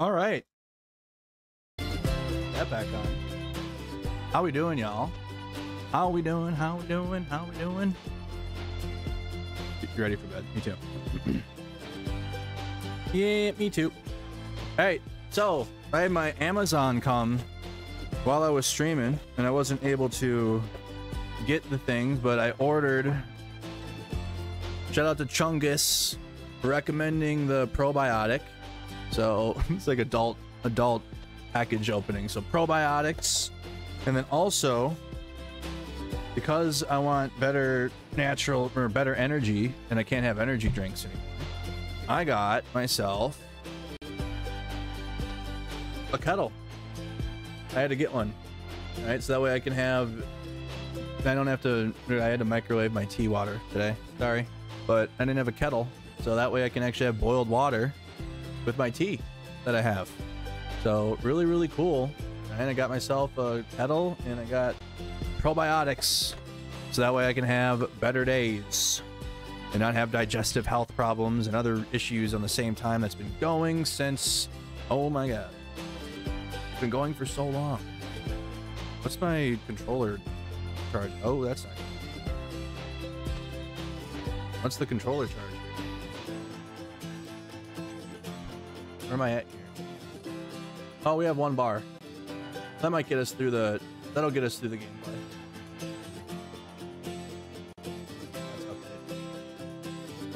All right. That back on. How we doing, y'all? How we doing? How we doing? How we doing? You ready for bed? Me too. yeah, me too. All right. So I had my Amazon come while I was streaming, and I wasn't able to get the things, but I ordered. Shout out to Chungus recommending the probiotic. So it's like adult adult package opening. So probiotics, and then also because I want better natural or better energy, and I can't have energy drinks anymore. I got myself a kettle. I had to get one. All right, so that way I can have. I don't have to. I had to microwave my tea water today. Sorry, but I didn't have a kettle, so that way I can actually have boiled water with my tea that I have. So really, really cool. And I got myself a kettle, and I got probiotics, so that way I can have better days and not have digestive health problems and other issues on the same time. That's been going since. Oh my god. It's been going for so long. What's my controller charge? Oh, that's not. What's the controller charge? Where am I at here? Oh, we have one bar. That might get us through the. That'll get us through the gameplay.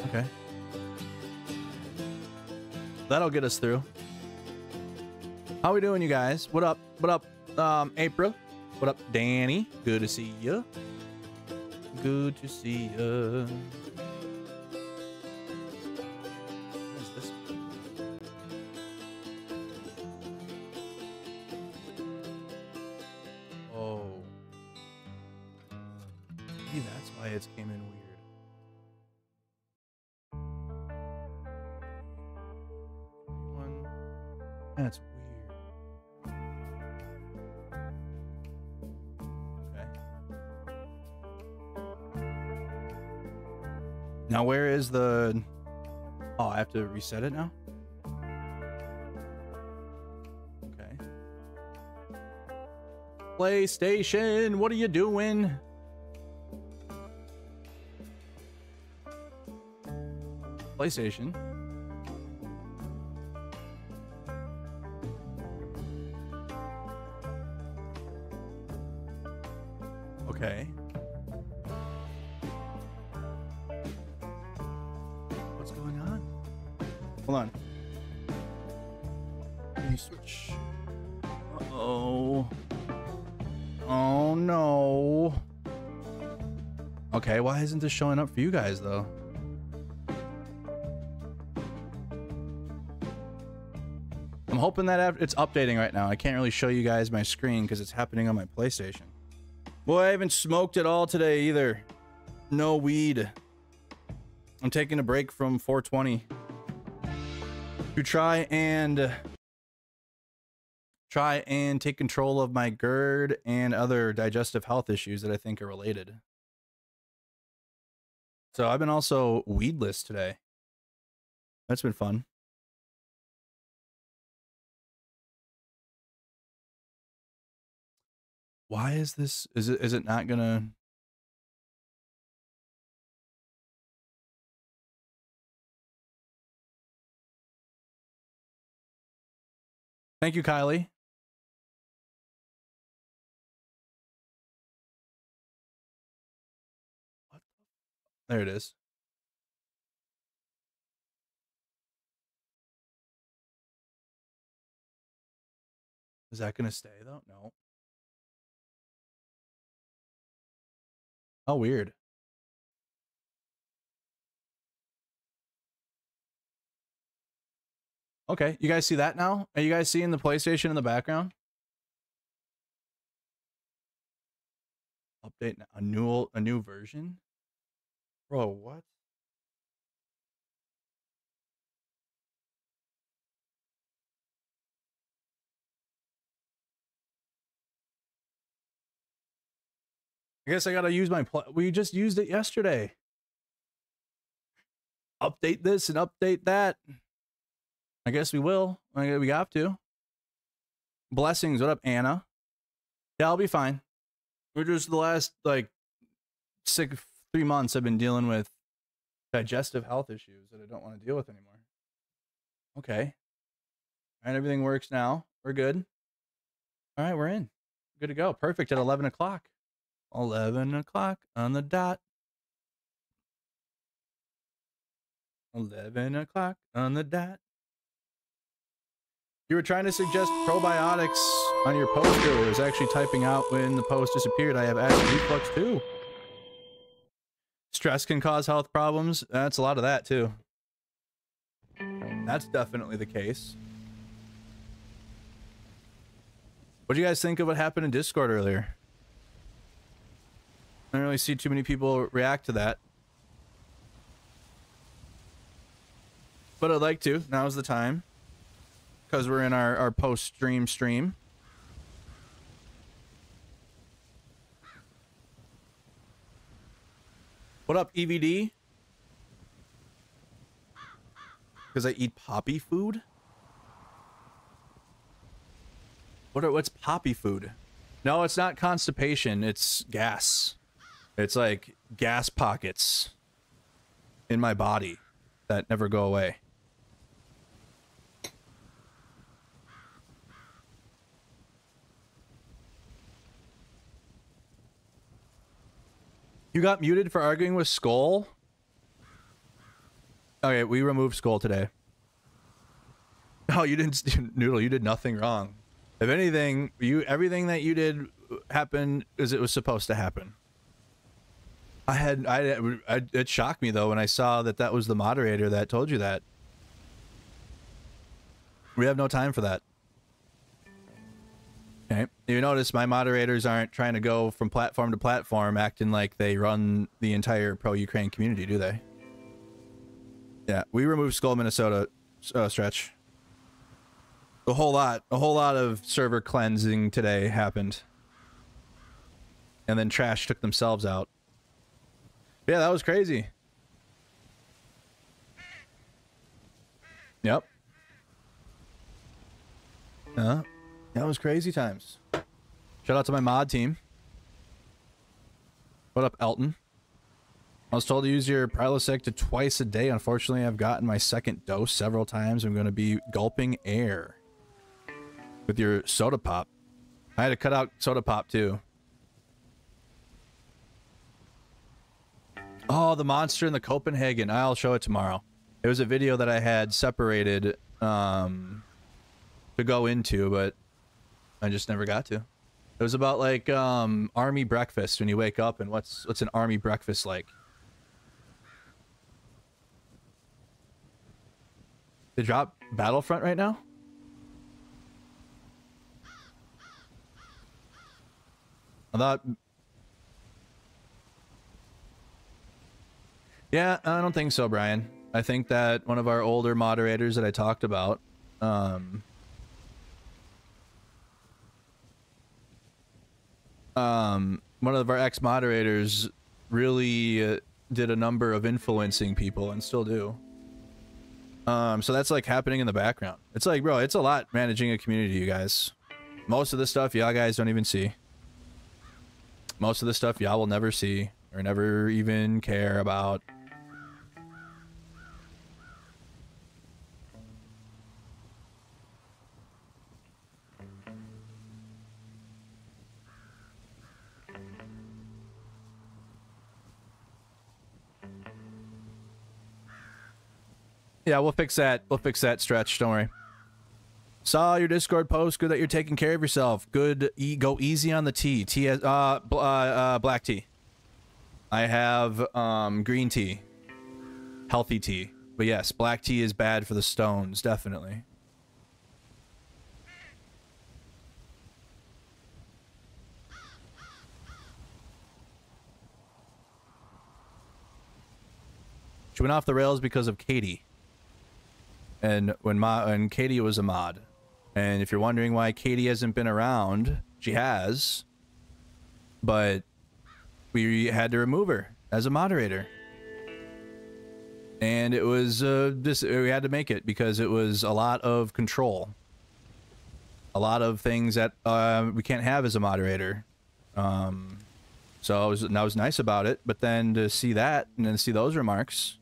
Okay. That'll get us through. How we doing, you guys? What up? What up, um, April? What up, Danny? Good to see you. Good to see you. Is the Oh, I have to reset it now? Okay. PlayStation, what are you doing? PlayStation. Why isn't this showing up for you guys though? I'm hoping that it's updating right now. I can't really show you guys my screen because it's happening on my PlayStation. Boy, I haven't smoked at all today either. No weed. I'm taking a break from 420 to try and try and take control of my GERD and other digestive health issues that I think are related. So I've been also weedless today. That's been fun. Why is this is it is it not gonna Thank you, Kylie. There it is. Is that gonna stay though? No. Oh, weird. Okay, you guys see that now? Are you guys seeing the PlayStation in the background? Update a new a new version? Bro, what? I guess I gotta use my. Pl- we just used it yesterday. Update this and update that. I guess we will. I- We have to. Blessings. What up, Anna? Yeah, I'll be fine. We're just the last like six three months I've been dealing with digestive health issues that I don't want to deal with anymore. Okay. All right, everything works now. We're good. All right, we're in. Good to go. Perfect at 11 o'clock. 11 o'clock on the dot. 11 o'clock on the dot. You were trying to suggest probiotics on your post earlier. I was actually typing out when the post disappeared. I have acid reflux too. Stress can cause health problems. That's a lot of that too. That's definitely the case. What do you guys think of what happened in Discord earlier? I don't really see too many people react to that. But I'd like to. Now's the time. Because we're in our, our post-stream stream. What up, EVD? Because I eat poppy food? What are, what's poppy food? No, it's not constipation. It's gas. It's like gas pockets in my body that never go away. You got muted for arguing with Skull? Okay, we removed Skull today. Oh, you didn't, Noodle. You did nothing wrong. If anything, you everything that you did happened as it was supposed to happen. I had, I, I, it shocked me though when I saw that that was the moderator that told you that. We have no time for that. You notice my moderators aren't trying to go from platform to platform acting like they run the entire pro Ukraine community, do they? Yeah, we removed Skull Minnesota uh, stretch. A whole lot, a whole lot of server cleansing today happened. And then Trash took themselves out. Yeah, that was crazy. Yep. Yeah, that was crazy times. Shout out to my mod team. What up, Elton? I was told to use your Prilosec twice a day. Unfortunately, I've gotten my second dose several times. I'm going to be gulping air with your soda pop. I had to cut out soda pop too. Oh, the monster in the Copenhagen. I'll show it tomorrow. It was a video that I had separated um, to go into, but I just never got to. It was about like um, army breakfast when you wake up and what's what's an army breakfast like. They drop Battlefront right now? I thought Yeah, I don't think so, Brian. I think that one of our older moderators that I talked about, um, um, one of our ex-moderators really uh, did a number of influencing people and still do. Um, so that's like happening in the background. It's like, bro, it's a lot managing a community, you guys. Most of the stuff y'all guys don't even see. Most of the stuff y'all will never see or never even care about. Yeah, we'll fix that. We'll fix that stretch. Don't worry. Saw your Discord post. Good that you're taking care of yourself. Good. E go easy on the tea. Tea. Uh, bl uh, uh, black tea. I have um green tea. Healthy tea. But yes, black tea is bad for the stones. Definitely. She went off the rails because of Katie and when Ma and Katie was a mod. And if you're wondering why Katie hasn't been around, she has. But we had to remove her as a moderator. and it was uh, just we had to make it because it was a lot of control, a lot of things that uh, we can't have as a moderator. Um, so I was, I was nice about it, but then to see that and then see those remarks,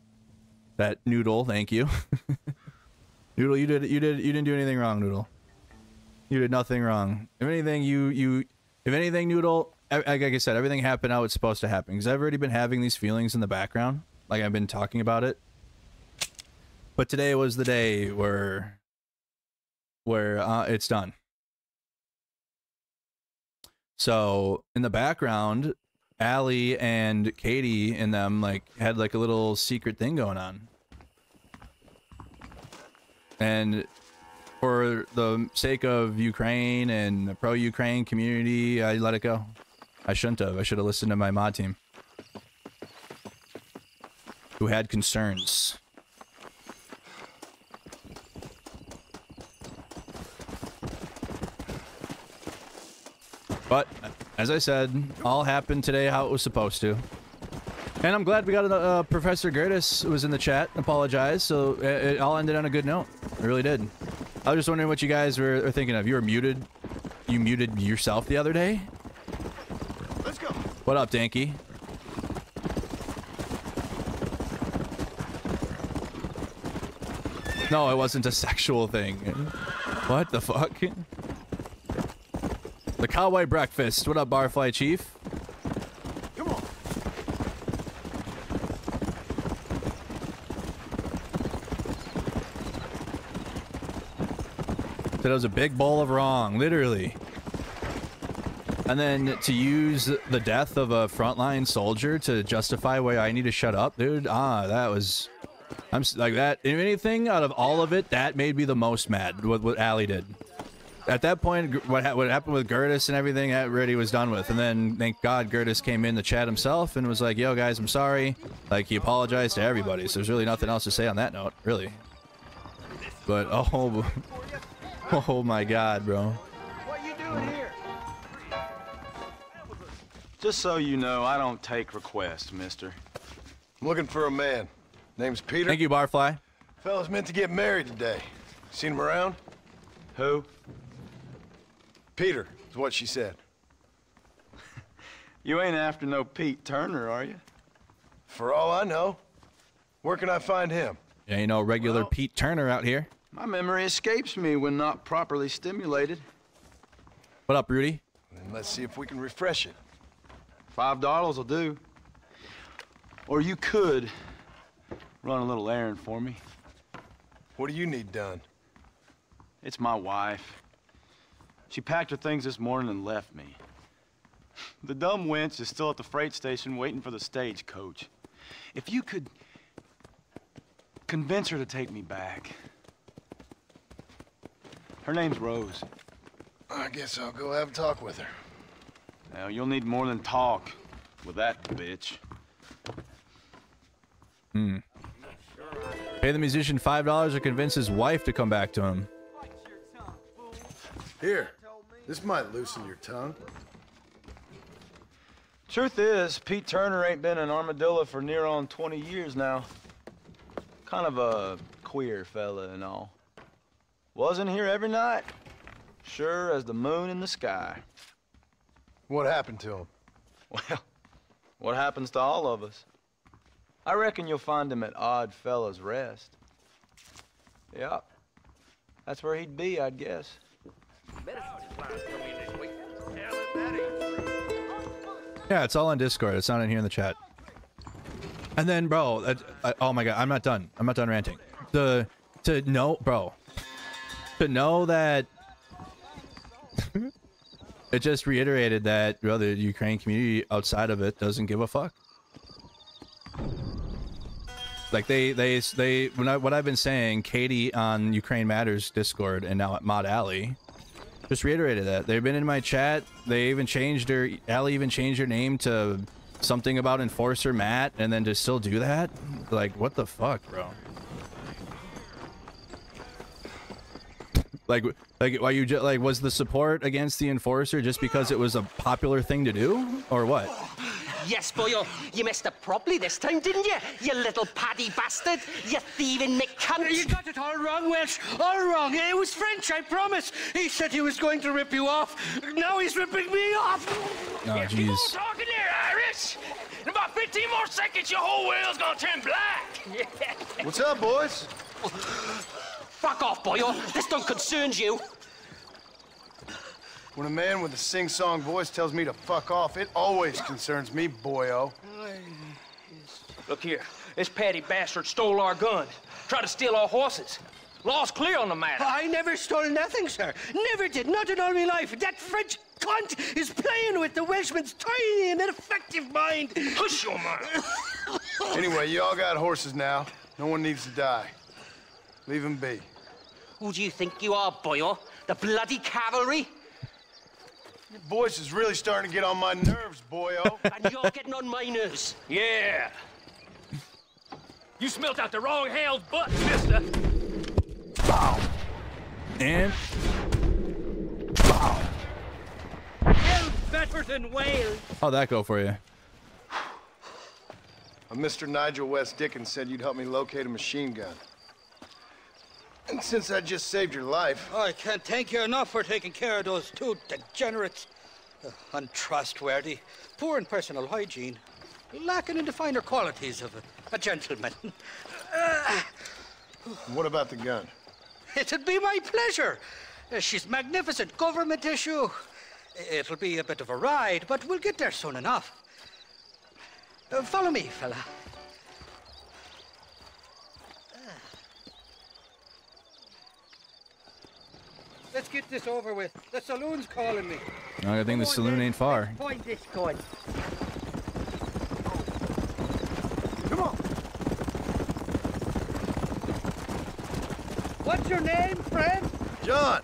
that noodle, thank you, noodle, you did you did you didn't do anything wrong, noodle. You did nothing wrong. If anything, you you if anything, noodle, like I said, everything happened how it's supposed to happen. Because I've already been having these feelings in the background, like I've been talking about it. But today was the day where where uh, it's done. So in the background, Allie and Katie and them like had like a little secret thing going on. And for the sake of Ukraine and the pro-Ukraine community, I let it go. I shouldn't have. I should have listened to my mod team. Who had concerns. But, as I said, all happened today how it was supposed to. And I'm glad we got uh, Professor Gertis was in the chat. Apologize. So it, it, all ended on a good note. It really did. I was just wondering what you guys were, were thinking of. You were muted. You muted yourself the other day. Let's go. What up, Danky? No, it wasn't a sexual thing. What the fuck? The cowboy breakfast. What up, Barfly Chief? That was a big bowl of wrong, literally. And then to use the death of a frontline soldier to justify why I need to shut up, dude. Ah, that was. I'm like that. If anything, out of all of it, that made me the most mad. What what Allie did. At that point, what ha- what happened with Gertis and everything, that already was done with. And then thank God Gertis came in the chat himself and was like, "Yo, guys, I'm sorry." Like he apologized to everybody. So there's really nothing else to say on that note, really. But oh, oh my God, bro. What you doing here? Just so you know, I don't take requests, mister. I'm looking for a man. Name's Peter. Thank you, Barfly. Fella's meant to get married today. Seen him around? Who? Peter is what she said. You ain't after no Pete Turner, are you? For all I know. Where can I find him? Yeah, you know, regular Well- Pete Turner out here. My memory escapes me when not properly stimulated. What up, Rudy? And let's see if we can refresh it. Five dollars will do. Or you could run a little errand for me. What do you need done? It's my wife. She packed her things this morning and left me. The dumb wench is still at the freight station waiting for the stagecoach. If you could convince her to take me back. Her name's Rose. I guess I'll go have a talk with her. Now, you'll need more than talk with that bitch. Hmm. Pay the musician five dollars or convince his wife to come back to him. Here. This might loosen your tongue. Truth is, Pete Turner ain't been an Armadillo for near on 20 years now. Kind of a queer fella and all. Wasn't here every night. Sure as the moon in the sky. What happened to him? Well, what happens to all of us? I reckon you'll find him at Odd Fellows' Rest. Yep. That's where he'd be, I'd guess. Yeah, it's all on Discord. It's not in here in the chat. And then, bro, that, I, oh my god, I'm not done. I'm not done ranting. The to know, bro, to know that it just reiterated that bro, the Ukraine community outside of it doesn't give a fuck. Like they they they when I what I've been saying, Katie on Ukraine Matters Discord and now at Mod Alley just reiterated that. They've been in my chat. They even changed her. Allie even changed her name to something about Enforcer Matt, and then to still do that? Like, what the fuck, bro? Like, like, why you just like was the support against the Enforcer just because it was a popular thing to do, or what? yes, boyo. Oh, you messed up properly this time, didn't you? You little paddy bastard. You thieving McCunt. You got it all wrong, Welsh. All wrong. It was French, I promise. He said he was going to rip you off. Now he's ripping me off. Oh, Keep on jeez. talking there, Irish. In about 15 more seconds, your whole world's gonna turn black. What's up, boys? Fuck off, boyo. This don't concern you. When a man with a sing-song voice tells me to fuck off, it always concerns me, boyo. Look here, this patty bastard stole our guns, tried to steal our horses. Law's clear on the matter. I never stole nothing, sir. Never did. Not in all my life. That French cunt is playing with the Welshman's tiny and ineffective mind. Hush your mouth. Anyway, you all got horses now. No one needs to die. Leave them be. Who do you think you are, boyo? The bloody cavalry? Your voice is really starting to get on my nerves, boyo. And you're getting on my nerves. Yeah. You smelt out the wrong hell's butt, mister. Bow. And Hell better than Wales. how'd that go for you? Uh, Mr. Nigel West Dickens said you'd help me locate a machine gun. And since I just saved your life, I can't thank you enough for taking care of those two degenerates. Uh, untrustworthy, poor in personal hygiene, lacking in the finer qualities of a, a gentleman. what about the gun? It'd be my pleasure. Uh, she's magnificent, government issue. It'll be a bit of a ride, but we'll get there soon enough. Uh, follow me, fella. Let's get this over with. The saloon's calling me. I think the saloon ain't far. Point this gun. Come on. What's your name, friend? John.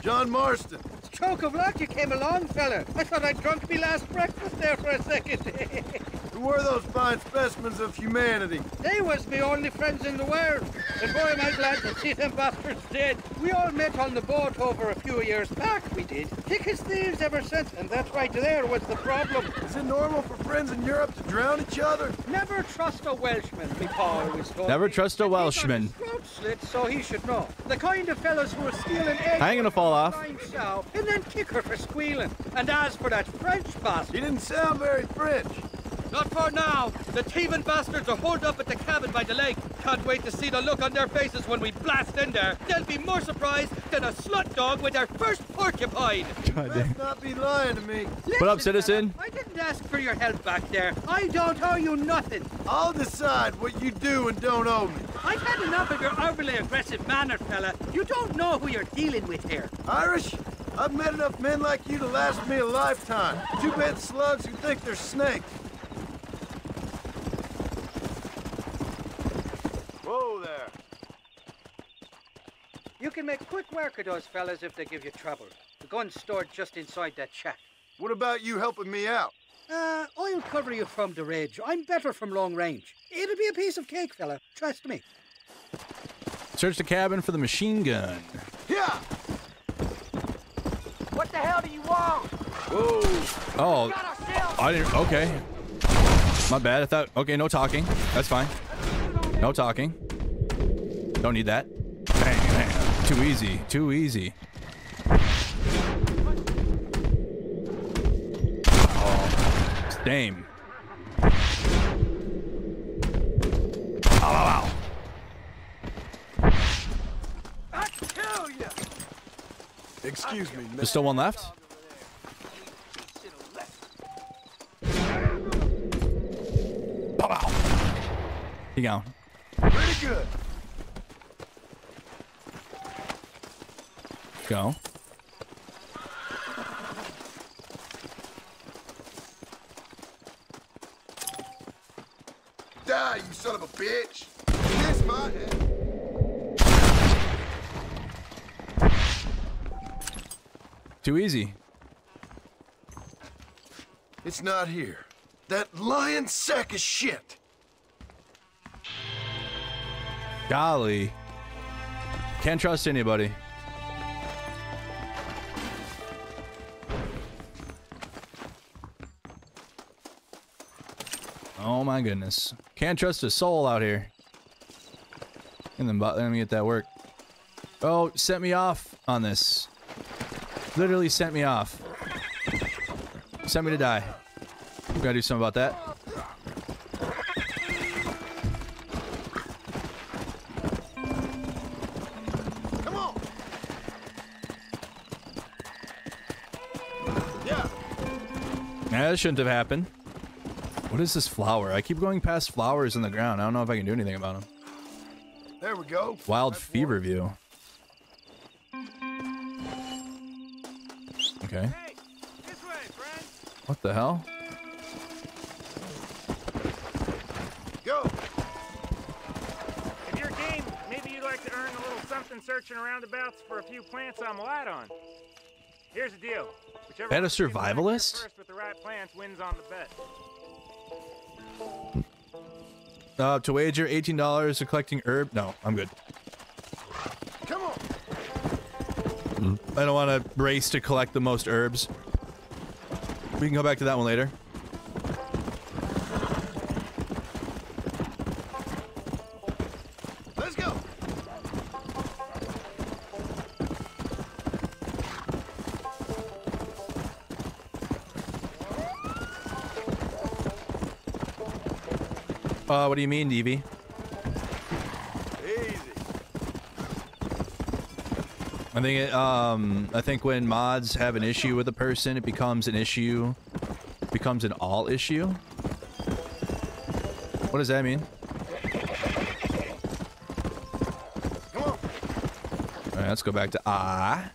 John Marston. Stroke of luck you came along, fella. I thought I'd drunk me last breakfast there for a second. Who were those fine specimens of humanity? they was me only friends in the world. And boy, am I glad to see them bastards dead. We all met on the boat over a few years back, we did. Thick as thieves ever since, and that's right there was the problem. Is it normal for friends in Europe to drown each other? Never trust a Welshman, me pa always told Never me. trust a And Welshman. his slit, so he should know. The kind of fellas who are stealing eggs I ain't gonna fall off. blind sow and then kick her for squealing. And as for that French bastard, He didn't sound very French. Not far now. The thieving bastards are holed up at the cabin by the lake. Can't wait to see the look on their faces when we blast in there. They'll be more surprised than a slut dog with their first porcupine. God dang. Must not be lying to me. What up, citizen? I didn't ask for your help back there. I don't owe you nothing. I'll decide what you do and don't owe me. I've had enough of your overly aggressive manner, fella. You don't know who you're dealing with here. Irish, I've met enough men like you to last me a lifetime. Two-bit slugs who think they're snakes. Whoa there. You can make quick work of those fellas if they give you trouble. The gun's stored just inside that shack. What about you helping me out? Uh, I'll cover you from the ridge. I'm better from long range. It'll be a piece of cake, fella. Trust me. Search the cabin for the machine gun. Yeah. What the hell do you want? Whoa! Oh, Got. I didn't. Okay. My bad. I thought. Okay, no talking. That's fine. No talking. Don't need that. Bang, bang. Too easy. Too easy. Oh, same. Ow, ow, ow. I kill you. Excuse me, There's still one left? Pow, pow. He gone. Pretty good. Go. Die, you son of a bitch. Kiss my head. Too easy. It's not here. That lion sack of shit. Golly. Can't trust anybody. Oh my goodness. Can't trust a soul out here. And then let me get that work. Oh, sent me off on this. Literally sent me off. Sent me to die. We gotta do something about that. That shouldn't have happened. What is this flower? I keep going past flowers in the ground. I don't know if I can do anything about them. There we go. Wild That's fever one. view. Okay. What the hell? Go. If you're game, maybe you'd like to earn a little something searching roundabouts for a few plants I'm light on. Here's the deal. That a one seems back there survivalist? First with the right plants wins on the bet. Uh, to wager $18 to collecting herb. No, I'm good. Come on. I don't want to race to collect the most herbs. We can go back to that one later. What do you mean, Evie? Easy. I think it, um, I think when mods have an issue with a person, it becomes an issue, becomes an all issue. What does that mean? All right, let's go back to ah.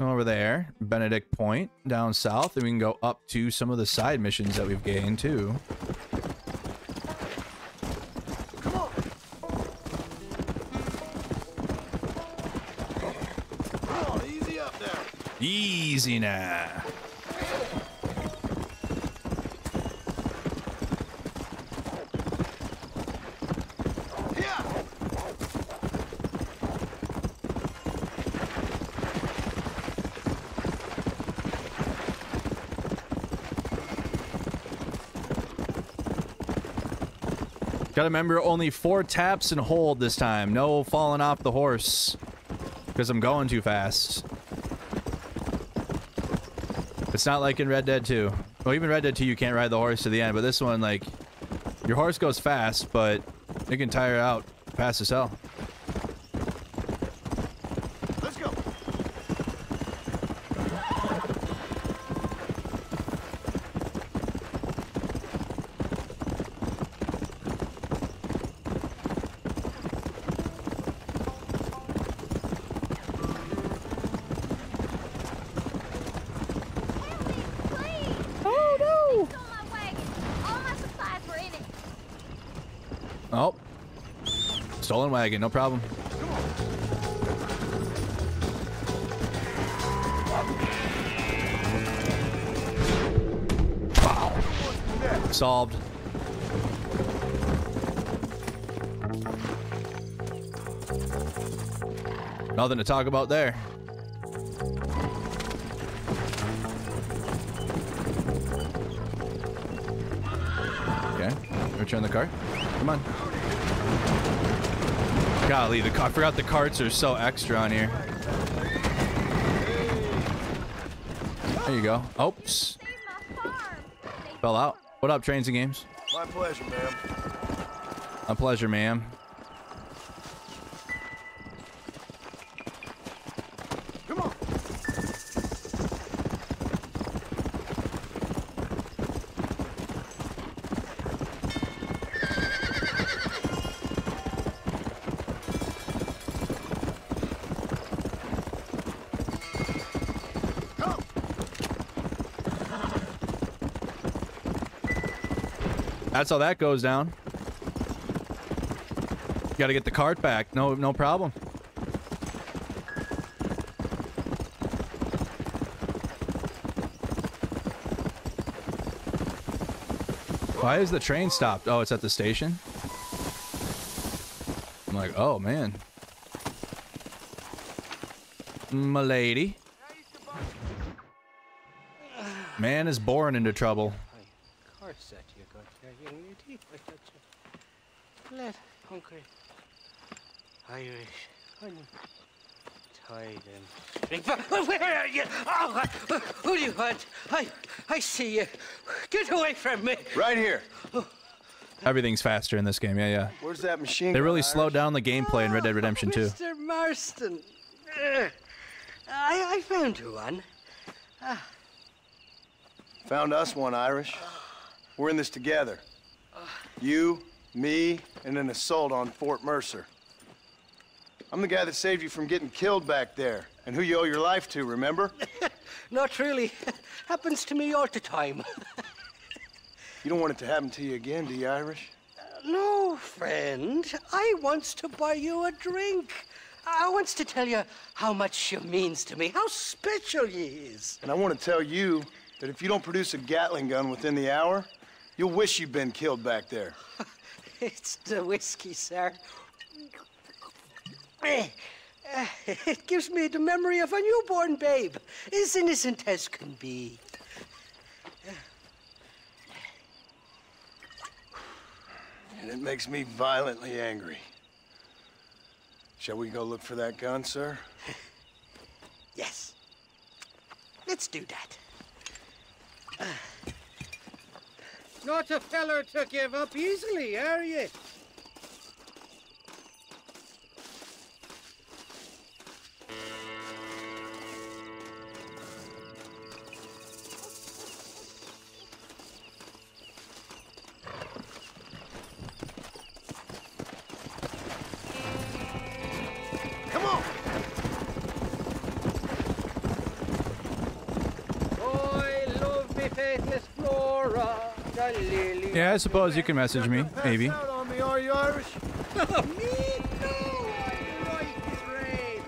Over there, Benedict Point, down south, and we can go up to some of the side missions that we've gained too. Come on. Come on. Easy up now. Easy now. Yeah. Gotta remember, only four taps and hold this time. No falling off the horse. Because I'm going too fast. It's not like in Red Dead 2. Well, even Red Dead 2, you can't ride the horse to the end. But this one, like, your horse goes fast, but it can tire out fast as hell. Let's go. Oh no! my wagon. All my supplies were in it. Oh. Stolen wagon, no problem. Solved. Nothing to talk about there. Okay, return the car. Come on. Golly, the car, I forgot the carts are so extra on here. There you go. Oops. Save my farm. They Fell out. What up, Trains and Games? My pleasure, ma'am. A pleasure, ma'am. That's how that goes down. Got to get the cart back. No, no problem. Why is the train stopped? Oh, it's at the station. I'm like, oh man, my lady. Man is born into trouble. What's that you got there, young lady? What's that you... Let hungry. Irish. Honey. Tie them. Drink. Where are you? Oh, who do you want? I, I see you. Get away from me. Right here. Everything's faster in this game. Yeah, yeah. Where's that machine They really slowed down the gameplay in Red Dead Redemption 2. Mr. Marston. Uh, I, I found you one. Found us one, Irish. We're in this together. You, me, and an assault on Fort Mercer. I'm the guy that saved you from getting killed back there, and who you owe your life to, remember? Not really. Happens to me all the time. You don't want it to happen to you again, do you, Irish? Uh, no, friend. I wants to buy you a drink. I wants to tell you how much she means to me, how special ye is. And I want to tell you that if you don't produce a Gatling gun within the hour, you'll wish you'd been killed back there. It's the whiskey, sir. It gives me the memory of a newborn babe, as innocent as can be. And it makes me violently angry. Shall we go look for that gun, sir? Yes. Let's do that. Not a feller to give up easily, are you? Yeah, I suppose you can message me, maybe. Pass out on me, are you, Irish? Me? No, I'm right as rain.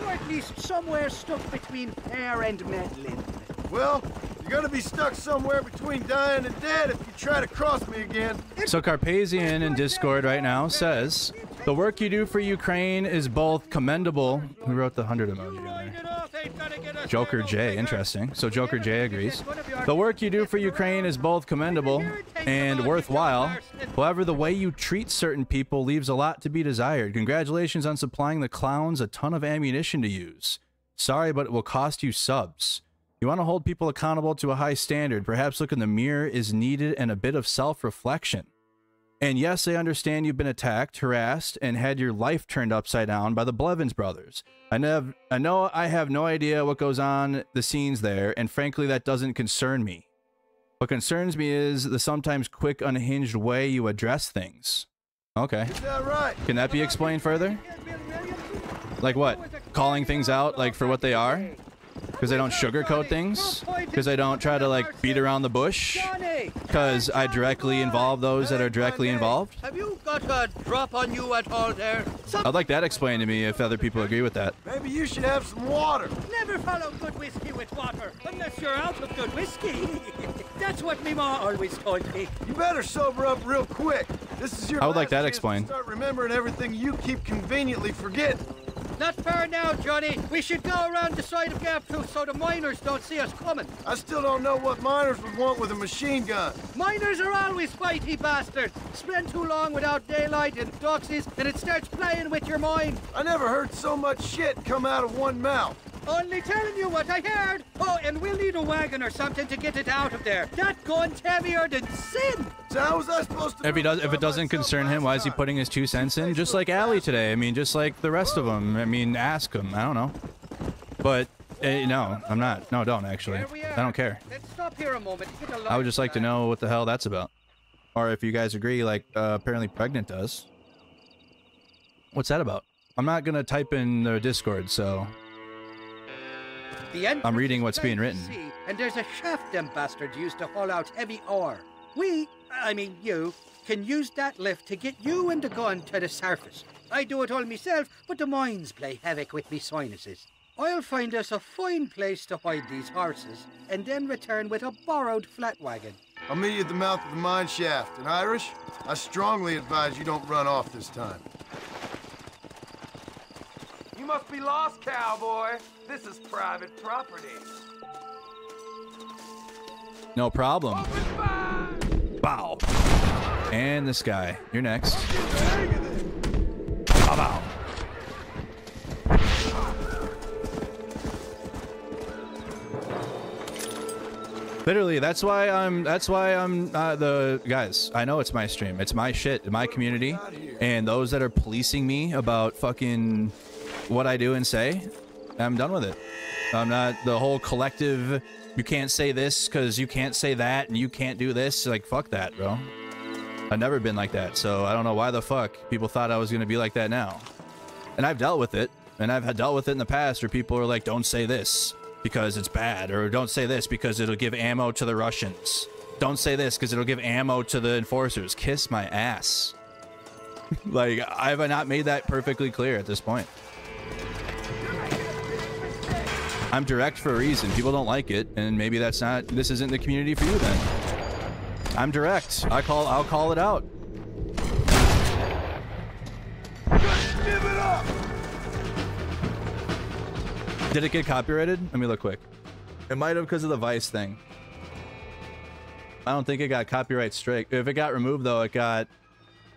or at least somewhere stuck between pear and meddling. Well, you're gonna be stuck somewhere between dying and dead if you try to cross me again. So Carpazian in Discord right now says, the work you do for Ukraine is both commendable. Who wrote the 100 emoji on there? Joker J, interesting. So Joker J agrees. The work you do for Ukraine is both commendable and worthwhile. However, the way you treat certain people leaves a lot to be desired. Congratulations on supplying the clowns a ton of ammunition to use. Sorry, but it will cost you subs. You want to hold people accountable to a high standard. Perhaps look in the mirror is needed and a bit of self reflection. And yes, I understand you've been attacked, harassed, and had your life turned upside down by the Blevins brothers. I know, I know I have no idea what goes on the scenes there, and frankly, that doesn't concern me. What concerns me is the sometimes quick, unhinged way you address things. Okay. Is that right? Can that be explained further? Like what? Calling things out like for what they are? Because I don't sugarcoat things? Because I don't try to like beat around the bush? Because I directly involve those that are directly involved? Have you got a drop on you at all there? I'd like that explained to me if other people agree with that. Maybe you should have some water. never follow good whiskey with water unless you're out of good whiskey. That's what me ma always told me. You better sober up real quick. This is your I would like that chance to explained. Start remembering everything you keep conveniently forgetting. Not fair now, Johnny. We should go around the side of Gap Tooth so the miners don't see us coming. I still don't know what miners would want with a machine gun. Miners are always fighty bastards. Spend too long without daylight and doxies, and it starts playing with your mind. I never heard so much shit come out of one mouth. Only telling you what I heard. Oh, and we'll need a wagon or something to get it out of there. That gun's heavier than sin. So how was I supposed to? If he does, if it doesn't concern him, why is he putting his two cents in? Just like Allie today. I mean, just like the rest of them. I mean, ask him. I don't know. But eh, no, I'm not. No, don't actually. Here we are. I don't care. Let's stop here a moment. get a I would just like to know what the hell that's about, or if you guys agree, like uh, apparently pregnant does. What's that about? I'm not gonna type in the Discord, so The I'm reading what's being written. to And there's a shaft them bastards used to haul out heavy ore. We, I mean you, can use that lift to get you and the gun to the surface. I do it all myself, but the mines play havoc with me sinuses. I'll find us a fine place to hide these horses, and then return with a borrowed flat wagon. I'll meet you at the mouth of the mine shaft. And Irish, I strongly advise you don't run off this time. You must be lost, cowboy. This is private property. no problem. Open fire! Bow. And this guy. You're next. Bow. Literally, that's why I'm. That's why I'm uh, the guys. I know it's my stream. It's my shit, my community, and those that are policing me about fucking what I do and say. I'm done with it. I'm not the whole collective. You can't say this because you can't say that, and you can't do this. Like fuck that, bro. I've never been like that, so I don't know why the fuck people thought I was gonna be like that now. And I've dealt with it, and I've had dealt with it in the past where people are like, "Don't say this." because it's bad, or don't say this because it'll give ammo to the Russians. Don't say this because it'll give ammo to the enforcers. Kiss my ass. like, have I not made that perfectly clear at this point? I'm direct for a reason. People don't like it, and maybe that's not. This isn't the community for you then. I'm direct. I call. I'll call it out. Give it up! Did it get copyrighted? Let me look quick. It might have because of the Vice thing. I don't think it got copyright strike. If it got removed, though, it got...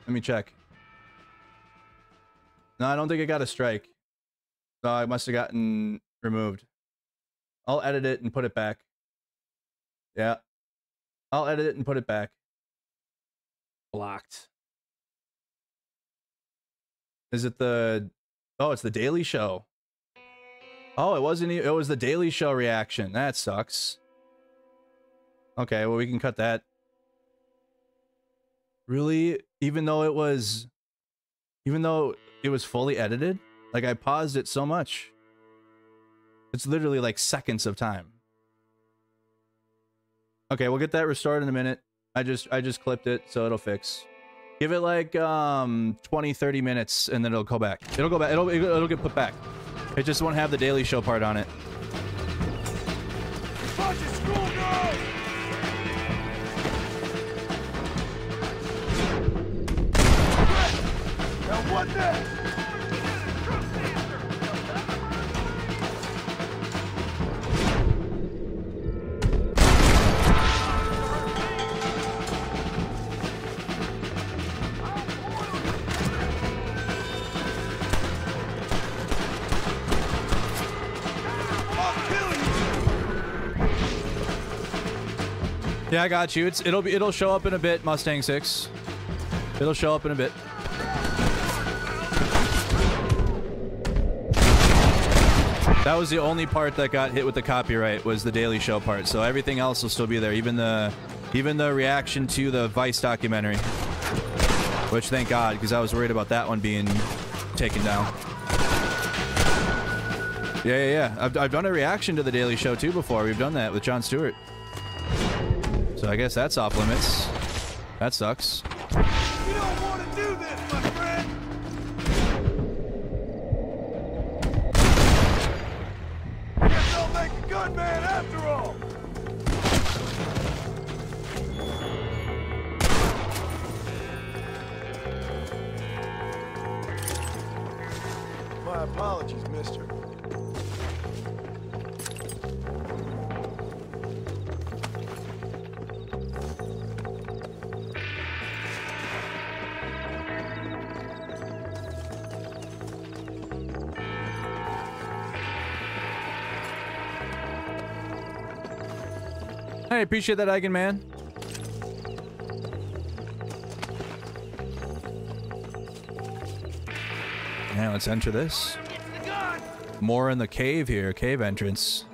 Let me check. No, I don't think it got a strike. No, it must have gotten removed. I'll edit it and put it back. Yeah. I'll edit it and put it back. Blocked. Is it the... Oh, it's the Daily Show. Oh, it wasn't. It was the Daily Show reaction. That sucks. Okay, well we can cut that. Really, even though it was, even though it was fully edited, like I paused it so much. It's literally like seconds of time. Okay, we'll get that restored in a minute. I just I just clipped it, so it'll fix. Give it like um 20 30 minutes and then it'll go back. It'll go back. It'll it'll get put back. It just won't have the Daily Show part on it. Watch your school go! Now what next? Yeah, I got you. It's it'll be it'll show up in a bit, Mustang 6. It'll show up in a bit. That was the only part that got hit with the copyright was the Daily Show part. So everything else will still be there, even the even the reaction to the Vice documentary. Which thank God, because I was worried about that one being taken down. Yeah, yeah, yeah. I've, I've done a reaction to the Daily Show too before. We've done that with Jon Stewart. So I guess that's off limits. That sucks. You don't want to do this, my friend! Guess Hey, appreciate that, Eigen man. Now let's enter this. More in the cave here, cave entrance.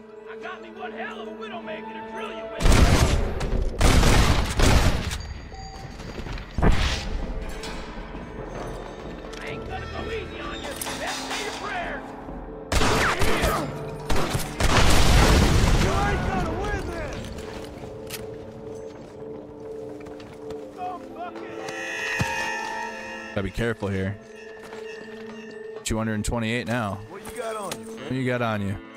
Careful here. 228 now. What you got on you, What you got on you?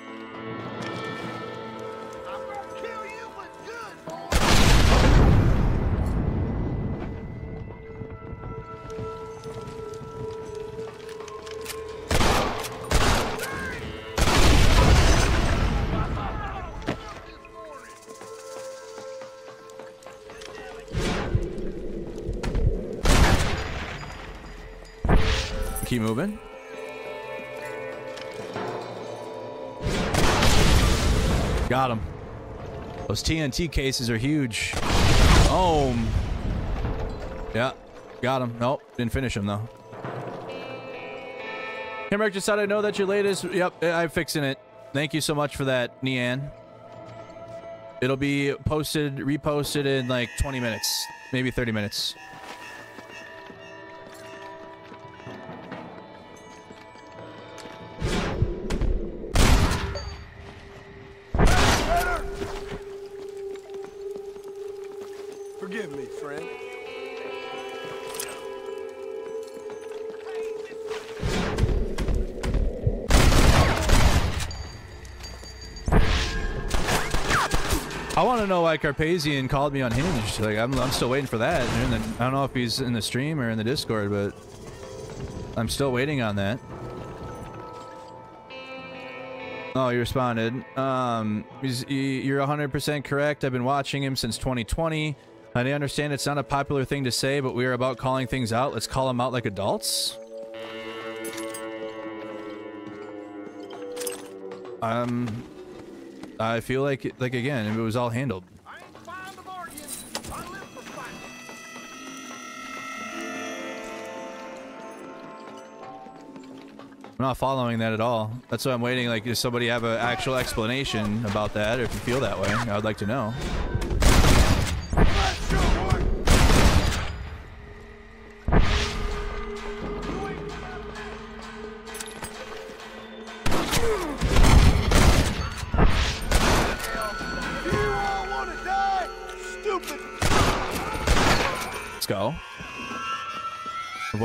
Keep moving. Got him. Those TNT cases are huge. Boom. Yeah, got him. Nope, didn't finish him though. Hemrick just said I know that your latest. Yep, I'm fixing it. Thank you so much for that, Nian. It'll be posted, reposted in like 20 minutes, maybe 30 minutes. To know why Carpazian called me unhinged. Like I'm, I'm still waiting for that. Then- I don't know if he's in the stream or in the Discord, but I'm still waiting on that. Oh, you responded. Um, you're 100% correct. I've been watching him since 2020. I understand it's not a popular thing to say, but we are about calling things out. Let's call them out like adults. Um, I feel like, like again, it was all handled. I'm not following that at all. That's why I'm waiting. Like, does somebody have an actual explanation about that? Or if you feel that way, I would like to know.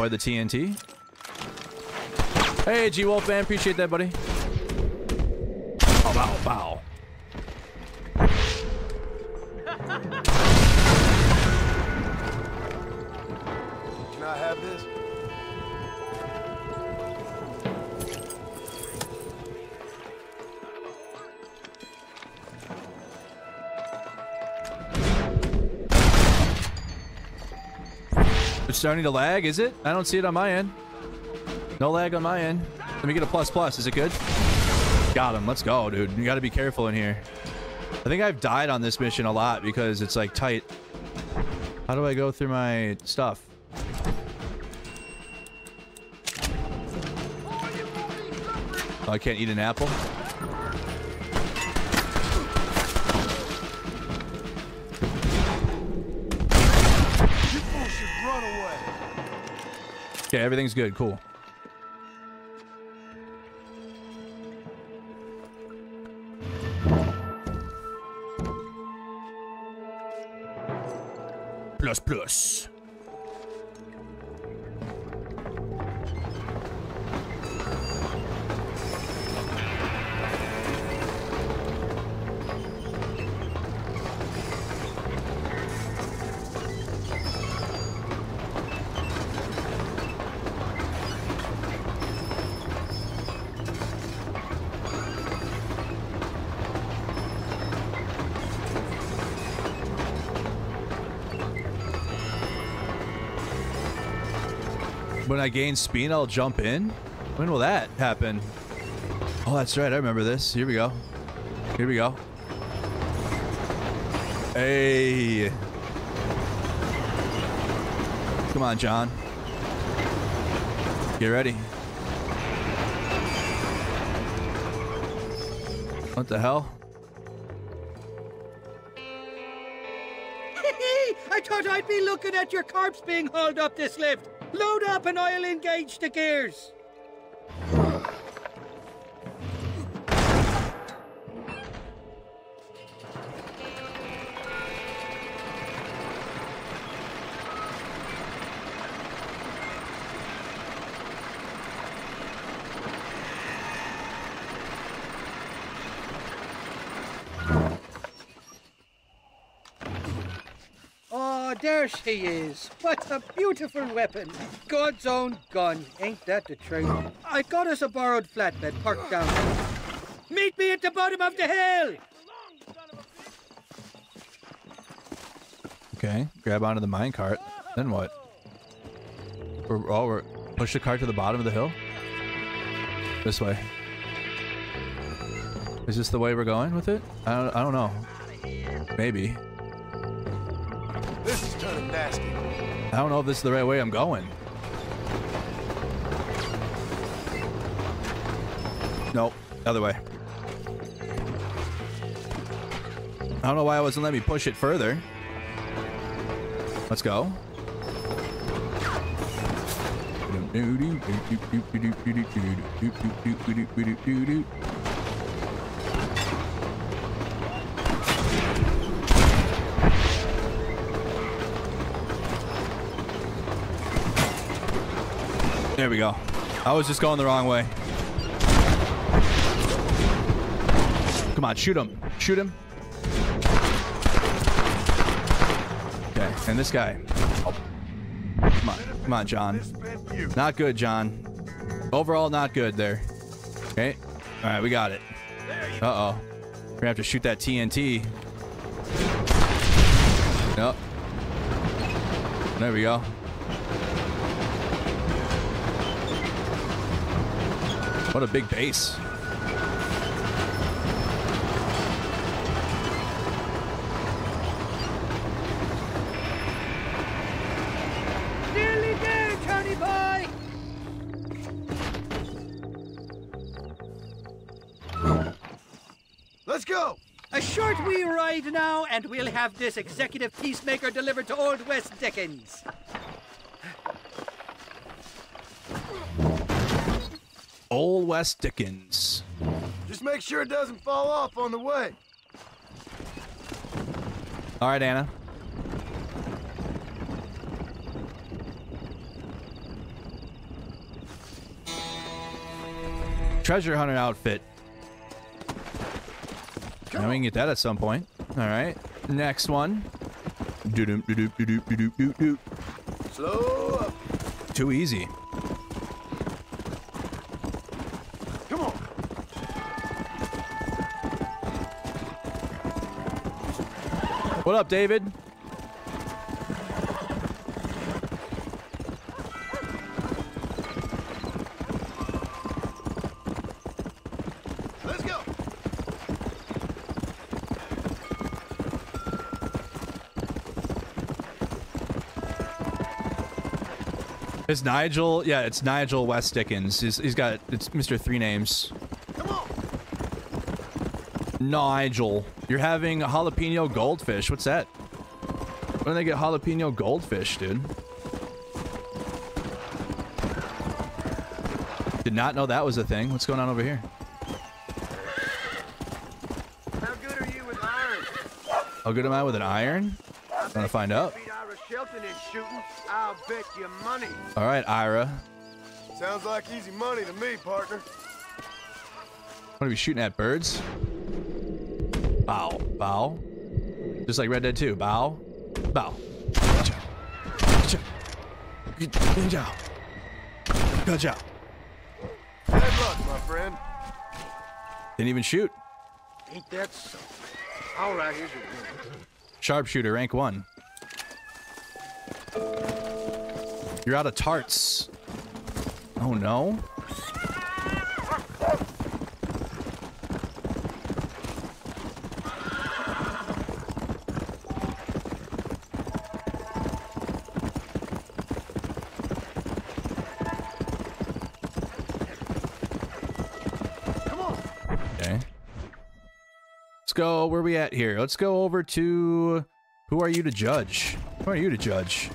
Avoid the TNT. Hey, G Wolf man, appreciate that, buddy. Bow, bow. Starting to lag, is it? I don't see it on my end. No lag on my end. Let me get a plus plus. Is it good? Got him. Let's go, dude. You got to be careful in here. I think I've died on this mission a lot because it's like tight. How do I go through my stuff? Oh, oh I can't eat an apple? Okay, everything's good. Cool. Plus plus. When I gain speed, I'll jump in? When will that happen? Oh, that's right. I remember this. Here we go. Here we go. Hey. Come on, John. Get ready. What the hell? I thought I'd be looking at your corpse being hauled up this lift. Load up and I'll engage the gears. There she is. What a beautiful weapon. God's own gun. Ain't that the truth? I got us a borrowed flatbed parked down there. Meet me at the bottom of the hill. Okay, grab onto the minecart. Then what? We're, oh, we're, Push the cart to the bottom of the hill? This way. Is this the way we're going with it? I don't, I don't know. Maybe. I don't know if this is the right way I'm going. Nope. Other way. I don't know why it wasn't letting me push it further. Let's go. There we go. I was just going the wrong way. Come on, shoot him. Shoot him. Okay, and this guy. Come on. Come on, John. Not good, John. Overall, not good there. Okay. All right, we got it. Uh-oh. We're gonna have to shoot that TNT. Yep. There we go. What a big base. Nearly there, Johnny boy! Let's go! A short wee ride now, and we'll have this executive peacemaker delivered to Old West Dickens. Old West Dickens. Just make sure it doesn't fall off on the way. All right, Anna. Treasure hunter outfit. Now we can get that at some point. All right. Next one. Slow up. Too easy. What up, David? Let's go. It's Nigel. Yeah, it's Nigel West Dickens. He's, he's got it's Mr. Three Names. Come on. Nigel, you're having a jalapeno goldfish. What's that? When do they get jalapeno goldfish, dude? Did not know that was a thing. What's going on over here? How good are you with iron? How good am I with an iron? Gonna find out. Ira Shelton in shooting. I'll bet you money. All right, Ira. Sounds like easy money to me, partner. What are we shooting at? Birds? Bow. Bow. Just like Red Dead 2. Bow. Bow. Gotcha. Gotcha. Gotcha. Gotcha. Bad luck, my friend. Didn't even shoot. Ain't that so? All right, here's your gun. Sharpshooter, rank one. You're out of tarts. Oh no. Let's go. Where we at here? Let's go over to. Who are you to judge? Who are you to judge?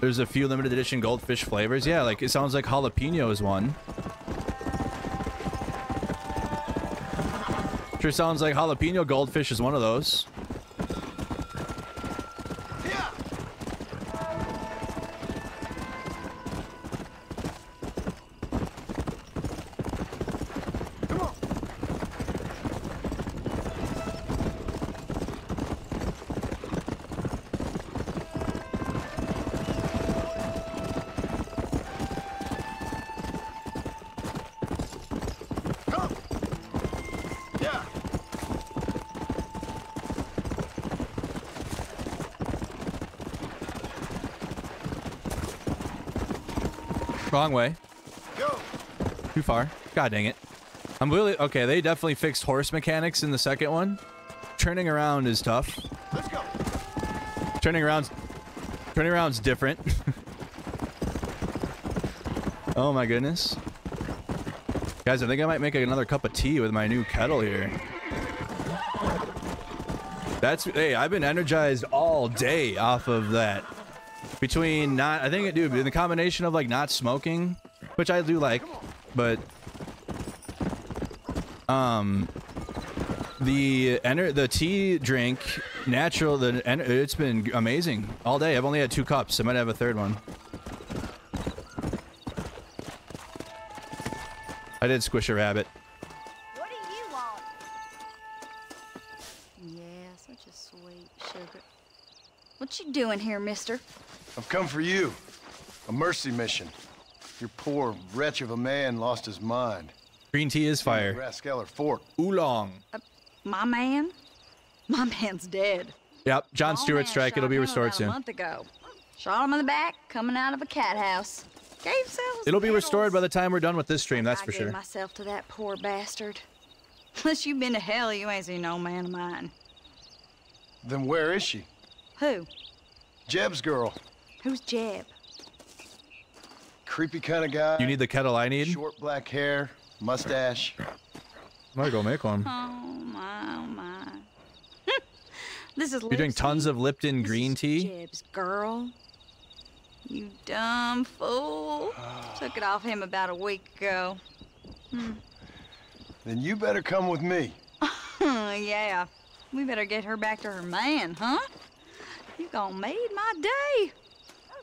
There's a few limited edition goldfish flavors. Yeah, like it sounds like jalapeno is one. Sure sounds like jalapeno goldfish is one of those. Wrong way. Go. Too far. God dang it. I'm really okay. They definitely fixed horse mechanics in the second one. Turning around is tough. Let's go. Turning around, turning around's different. oh my goodness, guys! I think I might make another cup of tea with my new kettle here. That's hey, I've been energized all day off of that. Between not, I think it, dude, in the combination of like not smoking, which I do like, but um, the ener- the tea drink, natural. The it's been amazing all day. I've only had two cups. I might have a third one. I did squish a rabbit. What do you want? Yeah, such a sweet sugar. What you doing here, mister? I've come for you. A mercy mission. Your poor wretch of a man lost his mind. Green tea is fire. Raskeller Fort. Oolong. Uh, my man? My man's dead. Yep, John My Stewart strike. It'll be restored soon. A month ago. Shot him in the back, coming out of a cat house. Gave sells It'll be restored by the time we're done with this stream. That's for sure. I for gave sure. myself to that poor bastard. Unless you've been to hell, you ain't seen no man of mine. Then where is she? Who? Jeb's girl. Who's Jeb? Creepy kind of guy. You need the kettle I need. Short black hair, mustache. i might go make one. Oh my, oh my. this is You're doing tons of Lipton green tea. Jeb's girl. You dumb fool. Took it off him about a week ago. Hmm. Then you better come with me. yeah. We better get her back to her man, huh? You gonna made my day.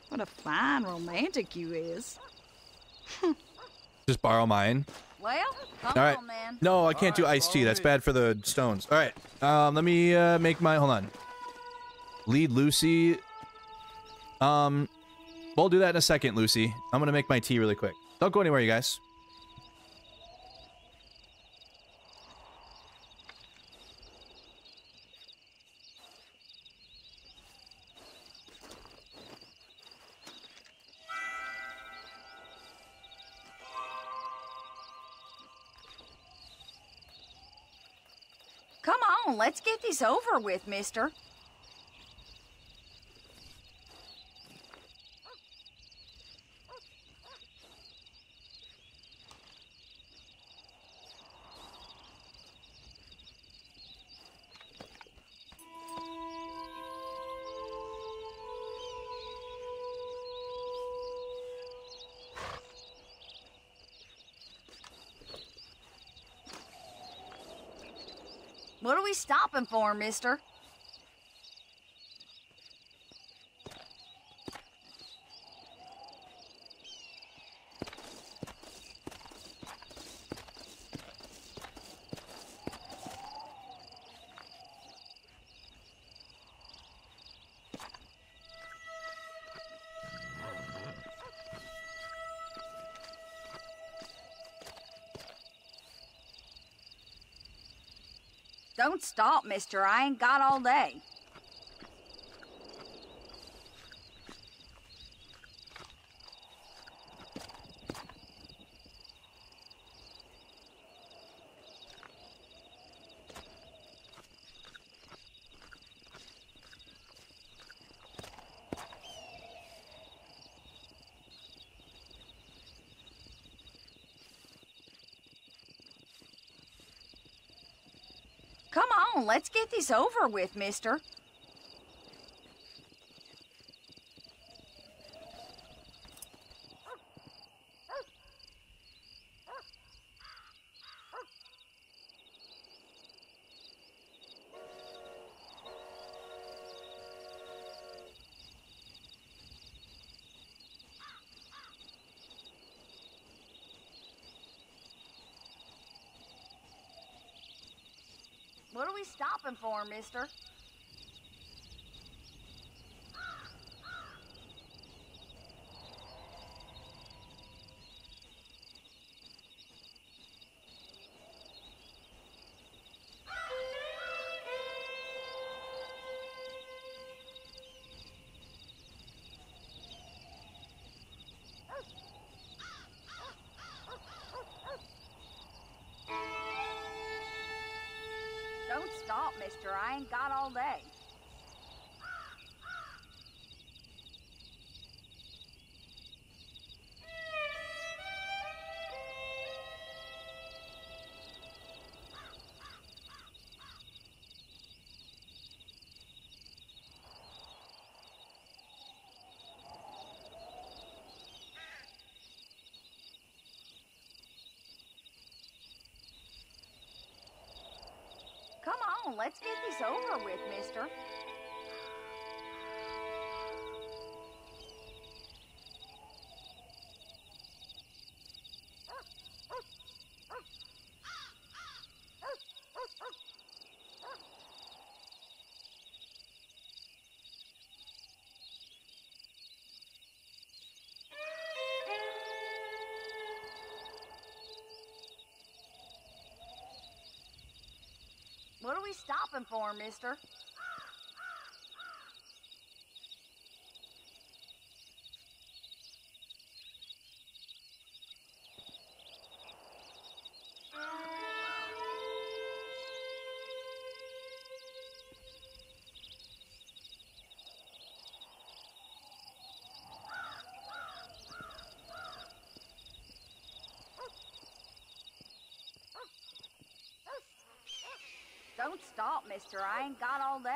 What a fine romantic you is. Just borrow mine. Well, come All right. on, man. No, I can't do iced tea. That's bad for the stones. All right. Um, let me uh, make my. Hold on. Lead Lucy. Um, we'll do that in a second, Lucy. I'm gonna make my tea really quick. Don't go anywhere, you guys. On, let's get this over with, mister. We stopping for, mister? Stop, mister. I ain't got all day. Come on, let's get this over with, mister. What are we stopping for, mister? I ain't got all day. Let's get this over with, mister. Stopping for, mister? I ain't got all day.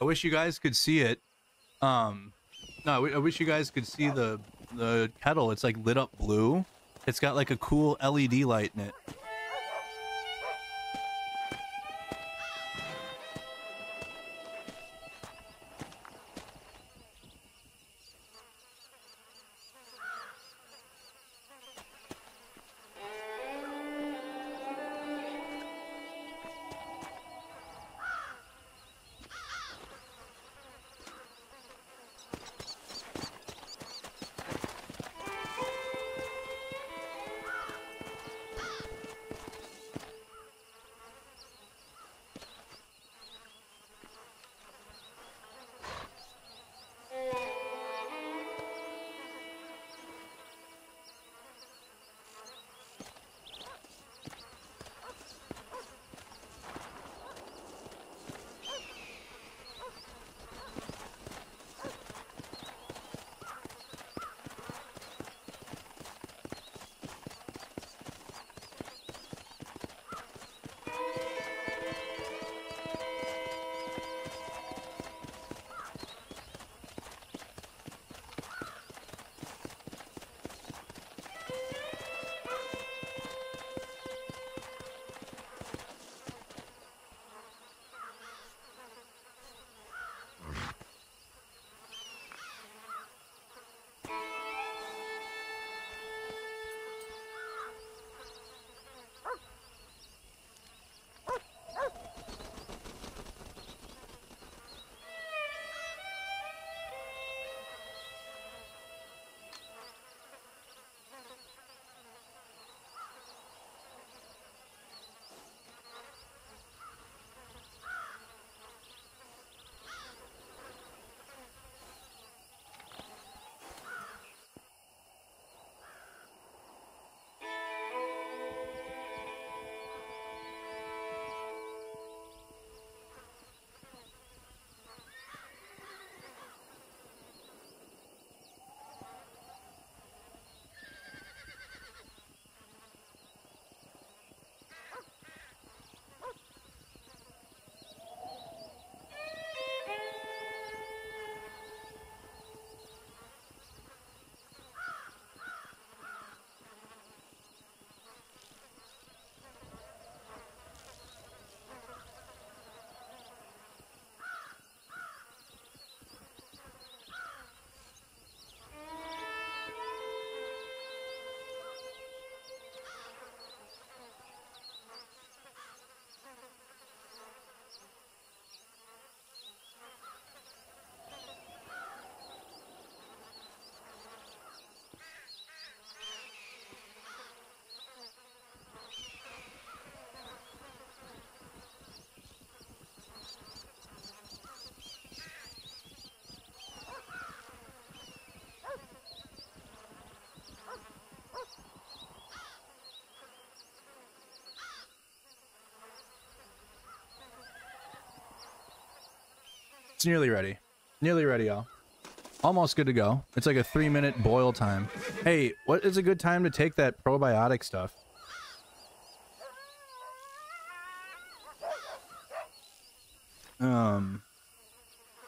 I wish you guys could see it. Um, no, I I wish you guys could see the the kettle. It's like lit up blue. It's got like a cool LED light in it. It's nearly ready. Nearly ready, y'all. Almost good to go. It's like a three minute boil time. Hey, what is a good time to take that probiotic stuff? Um,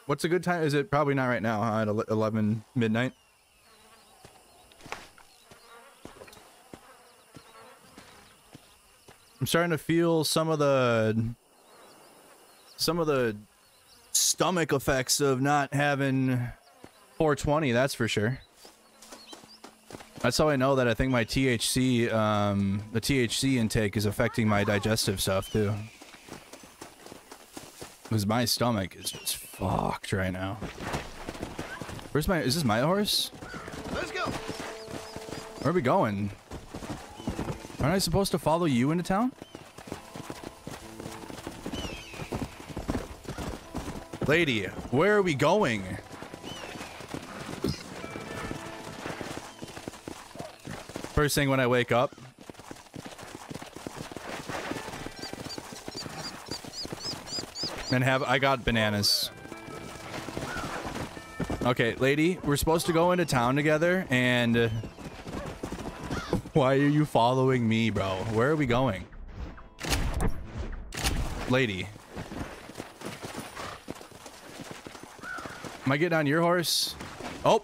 what's a good time? Is it probably not right now, huh? At 11 midnight? I'm starting to feel some of the some of the stomach effects of not having 420 that's for sure. That's how i know that i think my thc um the thc intake is affecting my digestive stuff too. Because my stomach is just fucked right now. Where's my is this my horse? Let's go. where are we going? Aren't i supposed to follow you into town Lady, where are we going? First thing when I wake up. And have I got bananas. Okay, lady, we're supposed to go into town together and uh, why are you following me, bro? Where are we going? Lady. Am I getting on your horse? Oh,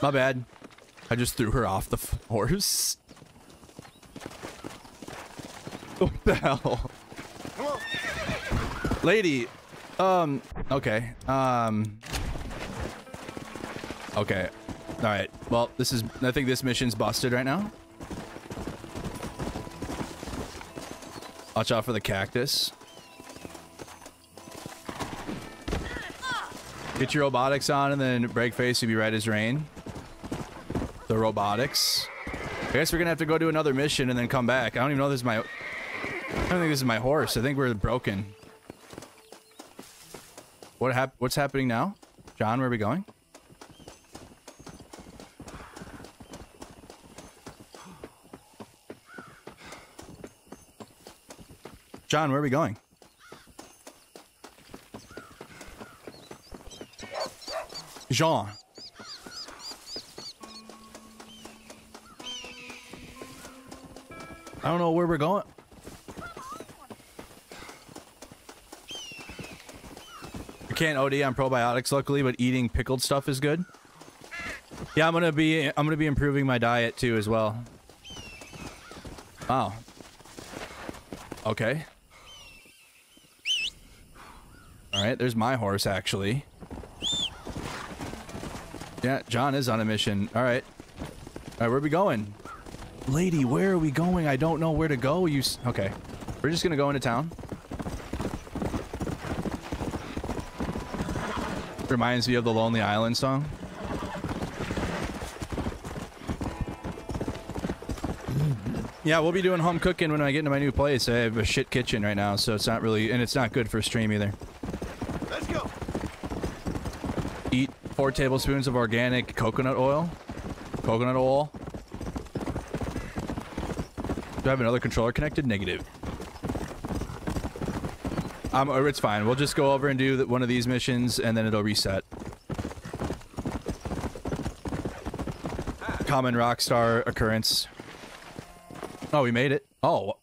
my bad. I just threw her off the horse. What the hell? Lady, um, okay, um, okay, all right. Well, this is, I think this mission's busted right now. Watch out for the cactus. Get your robotics on and then break face will be right as rain. The robotics. I guess we're gonna have to go do another mission and then come back. I don't even know this is my I don't think this is my horse. I think we're broken. What hap what's happening now? John, where are we going? John, where are we going? Jean. I don't know where we're going. I can't OD on probiotics luckily, but eating pickled stuff is good. Yeah, I'm gonna be I'm gonna be improving my diet too as well. Wow. Okay. All right, there's my horse actually. Yeah, John is on a mission. All right. All right, where are we going? Lady, where are we going? I don't know where to go. You okay? We're just gonna go into town. Reminds me of the Lonely Island song. Yeah, we'll be doing home cooking when I get into my new place. I have a shit kitchen right now, so it's not really, and it's not good for stream either. Let's go. Eat four tablespoons of organic coconut oil. Coconut oil. Do I have another controller connected? Negative. Um, it's fine. We'll just go over and do one of these missions, and then it'll reset. Common Rockstar occurrence. Oh, we made it. Oh.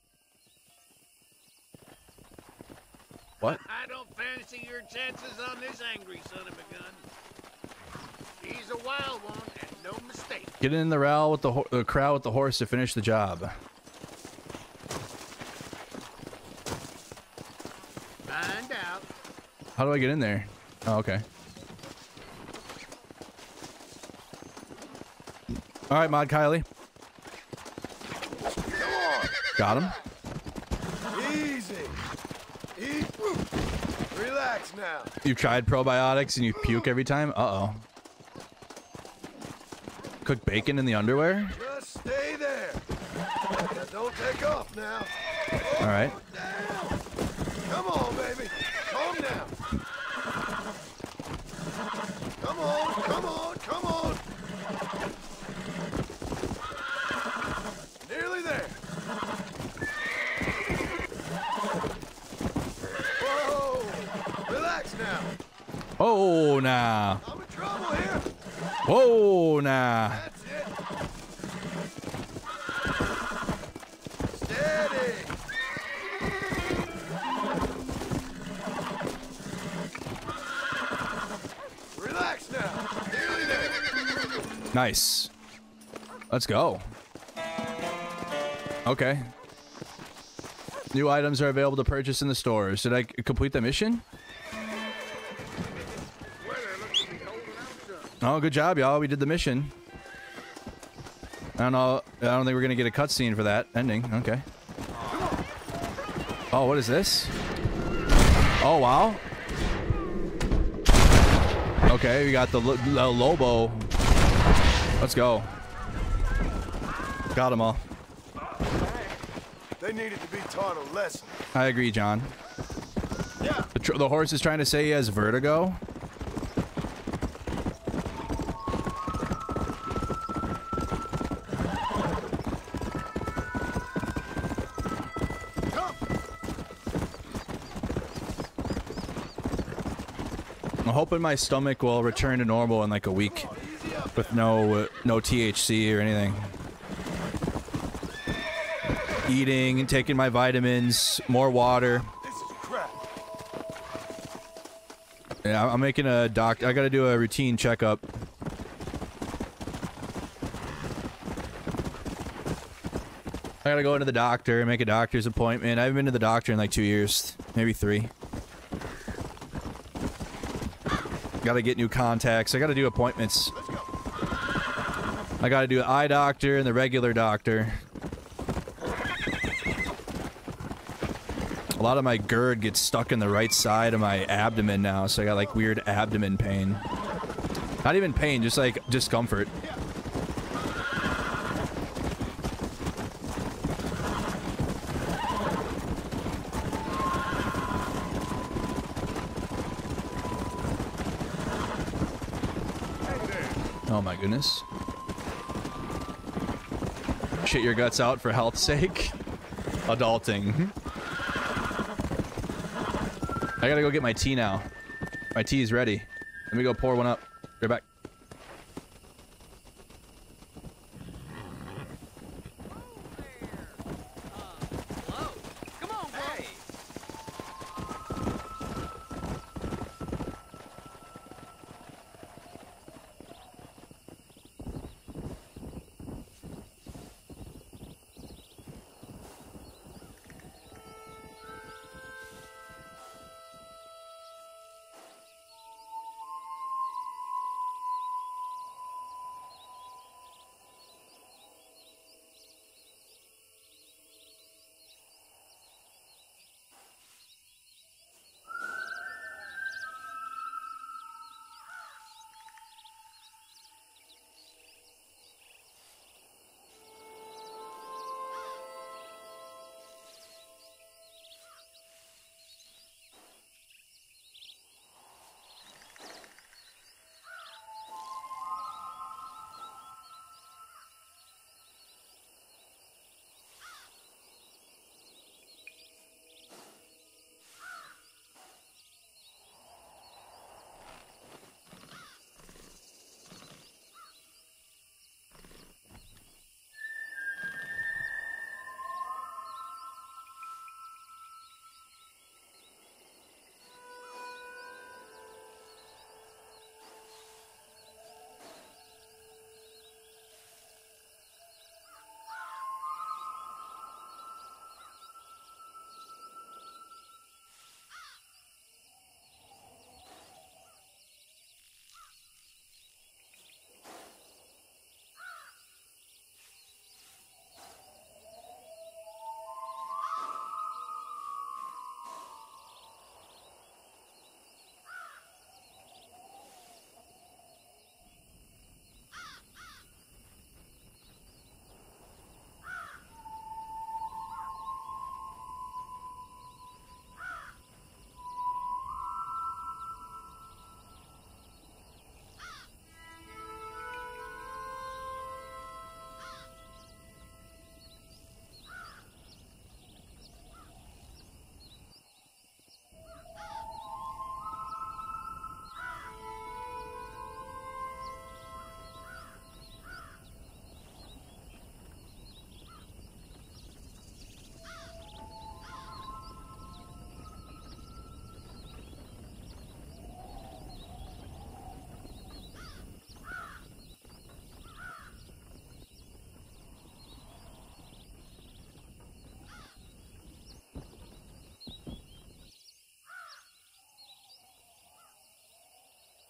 What? I don't fancy your chances on this angry son of a. He's a wild one, and no mistake. Get in the row with the, ho- the crowd with the horse to finish the job. Find out. How do I get in there? Oh, okay. All right, Mod Kylie. Got him. Easy. Easy. Relax now. You've tried probiotics and you puke every time? Uh-oh. Cook bacon in the underwear? Just stay there. Now, don't take off now. All right. Come on, baby. Calm down. Come on, come on, come on. Nearly there. Whoa. Relax now. Oh, nah. I'm in trouble here. Whoa, nah. That's it. Steady. Relax now. Nice. Let's go. Okay. New items are available to purchase in the stores. Did I complete the mission? Oh, good job, y'all. We did the mission. I don't know. I don't think we're gonna get a cutscene for that ending. Okay. Oh, what is this? Oh, wow. Okay, we got the, the Lobo. Let's go. Got them all. They needed to be taught a lesson. I agree, John. Yeah. The, tr- the horse is trying to say he has vertigo. Hoping my stomach will return to normal in like a week with no no THC or anything. Eating and taking my vitamins, more water. Yeah, I'm making a doc. I got to do a routine checkup. I gotta go into the doctor, and make a doctor's appointment. I haven't been to the doctor in like two years, maybe three. Gotta get new contacts. I gotta do appointments. I gotta do an eye doctor and the regular doctor. A lot of my GERD gets stuck in the right side of my abdomen now, so I got like weird abdomen pain. Not even pain, just like discomfort. Oh my goodness. Shit your guts out for health's sake. Adulting. I gotta go get my tea now. My tea is ready. Let me go pour one up. Right back.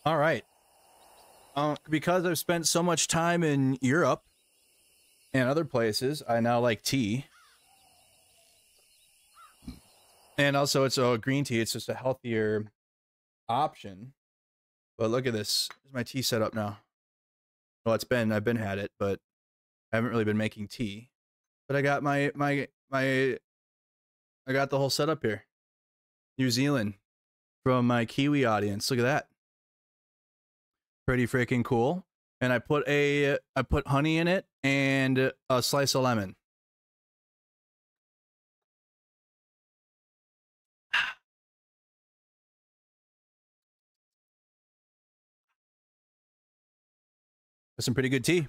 All right. Uh, because I've spent so much time in Europe and other places, I now like tea. And also, it's a green tea. It's just a healthier option. But look at this. Here's my tea set up now. Well, it's been I've been had it, but I haven't really been making tea. But I got my my my I got the whole setup here. New Zealand from my Kiwi audience. Look at that. Pretty freaking cool. And I put a I put honey in it and a slice of lemon. That's some pretty good tea.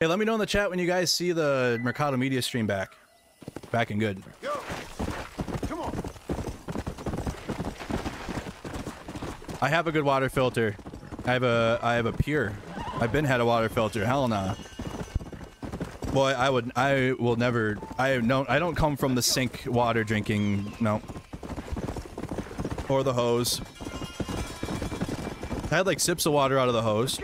Hey, let me know in the chat when you guys see the Mercado Media stream back. Back and good. Go. Come on. I have a good water filter. I have a I have a pure. I've been had a water filter. Hell nah. Boy, I would I will never I don't I don't come from the sink water drinking no. Or the hose. I had like sips of water out of the hose.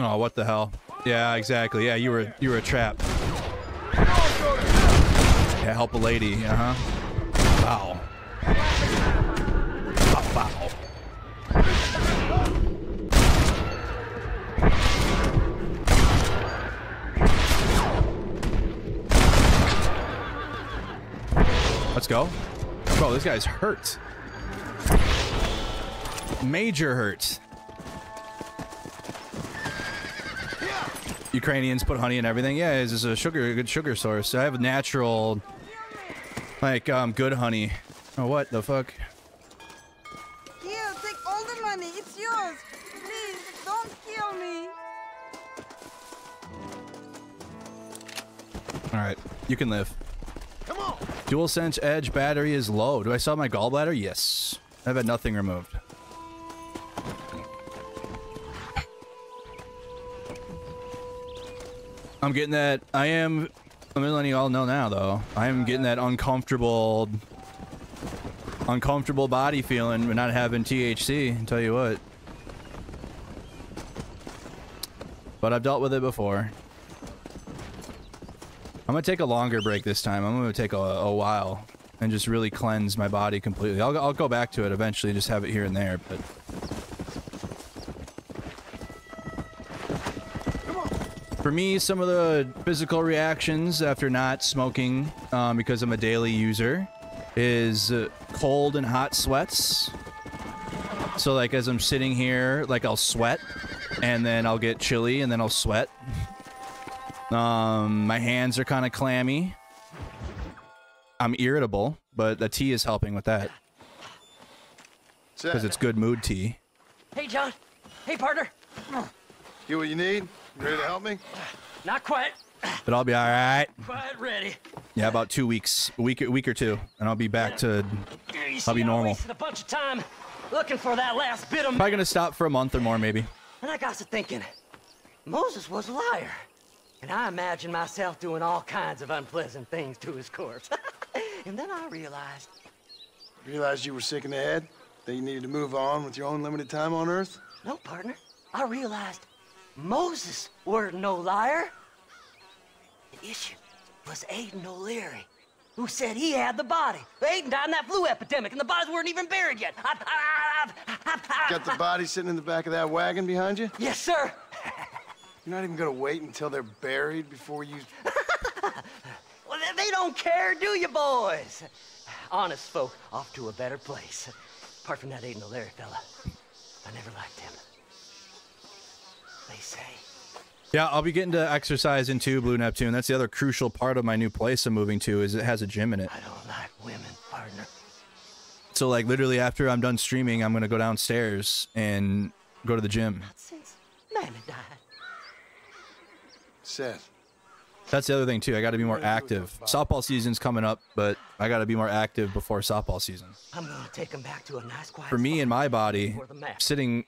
Oh, what the hell? Yeah, exactly. Yeah, you were you were a trap. Yeah, help a lady. Uh huh. Wow. Let's go. Bro, this guy's hurt. Major hurt. Ukrainians put honey in everything. Yeah, it's a sugar, a good sugar source. I have a natural, like, um, good honey. Oh, what the fuck? Here, take all the money. It's yours. Please, don't kill me. All right, you can live. Come on. DualSense Edge battery is low. Do I still have my gallbladder? Yes. I've had nothing removed. I'm getting that. I am. I'm letting you all know now, though. I am getting that uncomfortable, uncomfortable body feeling with not having THC. I'll tell you what. But I've dealt with it before. I'm gonna take a longer break this time. I'm gonna take a, a while and just really cleanse my body completely. I'll, I'll go back to it eventually, just have it here and there, but... For me, some of the physical reactions after not smoking, um, because I'm a daily user, is uh, cold and hot sweats. So like as I'm sitting here, like I'll sweat, and then I'll get chilly, and then I'll sweat. Um, my hands are kind of clammy. I'm irritable, but the tea is helping with that. Because it's good mood tea. Hey, John. Hey, partner. You what you need? You ready to help me? Not quite. But I'll be all right. Quite ready. Yeah, about two weeks, a week, a week or two, and I'll be back to. You I'll be see, I normal. wasted a bunch of time looking for that last bit of. Probably gonna stop for a month or more, maybe. And I got to thinking, Moses was a liar. And I imagined myself doing all kinds of unpleasant things to his corpse. and then I realized, Realized you were sick in the head? That you needed to move on with your own limited time on Earth? no, partner, I realized Moses weren't no liar. The issue was Aiden O'Leary, who said he had the body. Aiden died in that flu epidemic, and the bodies weren't even buried yet. Got the body sitting in the back of that wagon behind you? Yes, sir. You're not even gonna wait until they're buried before you... Well, they- they don't care, do you, boys? Honest folk off to a better place. Apart from that Aiden O'Leary fella, I never liked him. They say. Yeah, I'll be getting to exercise in too, Blue Neptune. That's the other crucial part of my new place I'm moving to is it has a gym in it. I don't like women, partner. So like literally after I'm done streaming, I'm gonna go downstairs and go to the gym. Since Mammy died. Seth. That's the other thing too. I got to be more active. Softball season's coming up, but I got to be more active before softball season. I'm gonna take him back to a nice quiet For me and my body, before the match. sitting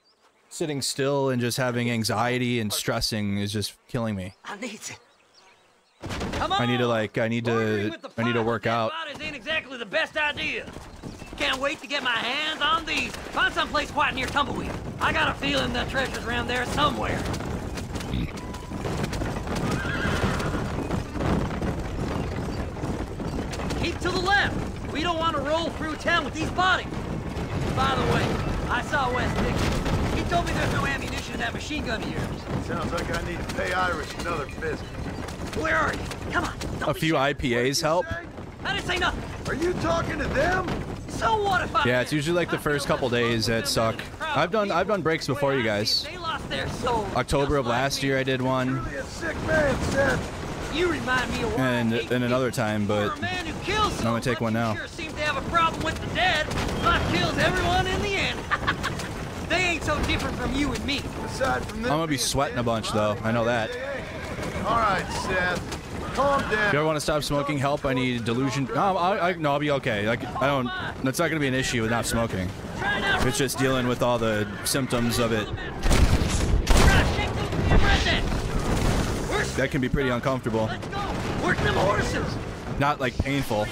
sitting still and just having anxiety and stressing is just killing me. I need it. Come I need to like I need to I need to work dead out. Bodies ain't exactly the best idea. Can't wait to get my hands on these. Find someplace quiet near Tumbleweed. I got a feeling that treasure's around there somewhere. Keep to the left. We don't want to roll through town with these bodies. By the way, I saw West Dickens. He told me there's no ammunition in that machine gun of yours. Sounds like I need to pay Irish another visit. Where are you? Come on. A few IPAs help. I didn't say nothing. Are you talking to them? So what if I... Yeah, it's usually like the first couple days that suck. I've done I've done breaks before you guys. They lost their soul. October of last year I did one, Really a sick man, Seth. You remind me of and and another time, but a man who kills I'm gonna take one now. Sure seems to have a problem with the dead, but kills everyone in the end. they ain't so different from you and me. Aside from I'm gonna be sweating a bunch though. I know that. All right, Seth. Calm If you ever want to stop smoking, help. I need delusion. No, I, I, no, I'll be okay. Like I don't. That's not gonna be an issue with not smoking. It's just dealing with all the symptoms of it. Try to shake those damn rednecks. We're That can be pretty uncomfortable. Let's go. Work them horses. Not like painful.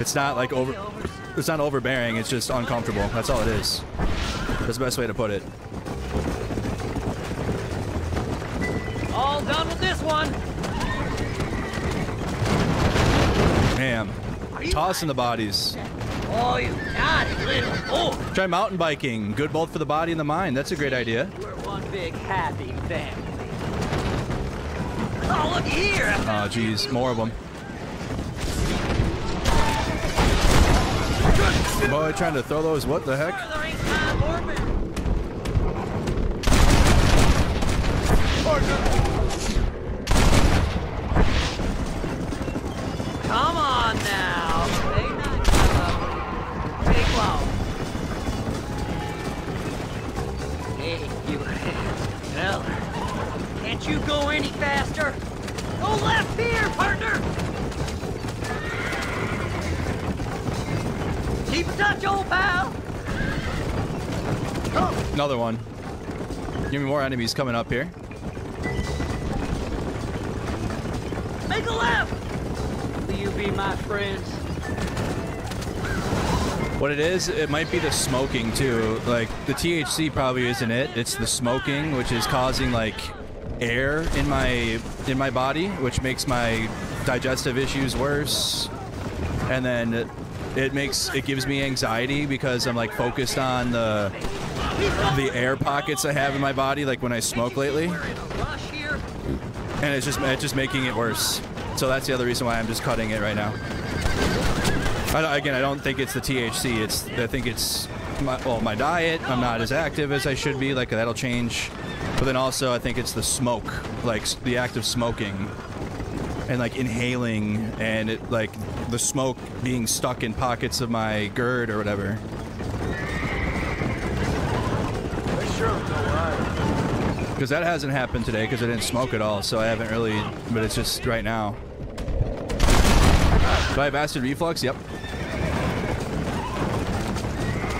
It's not like over. It's not overbearing. It's just uncomfortable. That's all it is. That's the best way to put it. All done with this one. Damn. Tossing the bodies. Oh, you got it, little boy. Try mountain biking. Good both for the body and the mind. That's a great idea. We're one big happy family. Oh, look here. Oh, geez. More of them. Boy, trying to throw those. What the heck? Another one. Give me more enemies coming up here. Make a left. Will you be my friends? What it is, it might be the smoking too. Like the THC probably isn't it. It's the smoking which is causing like air in my in my body, which makes my digestive issues worse. And then it, it makes it gives me anxiety because I'm like focused on the the air pockets I have in my body like when I smoke lately. And it's just it's just making it worse. So that's the other reason why I'm just cutting it right now. I again, I don't think it's the THC. It's I think it's my, well my diet. I'm not as active as I should be. Like that'll change. But then also I think it's the smoke, like the act of smoking, and like inhaling, and it like the smoke being stuck in pockets of my GERD or whatever. Because that hasn't happened today because I didn't smoke at all, so I haven't really. But it's just right now. Do I have acid reflux? Yep.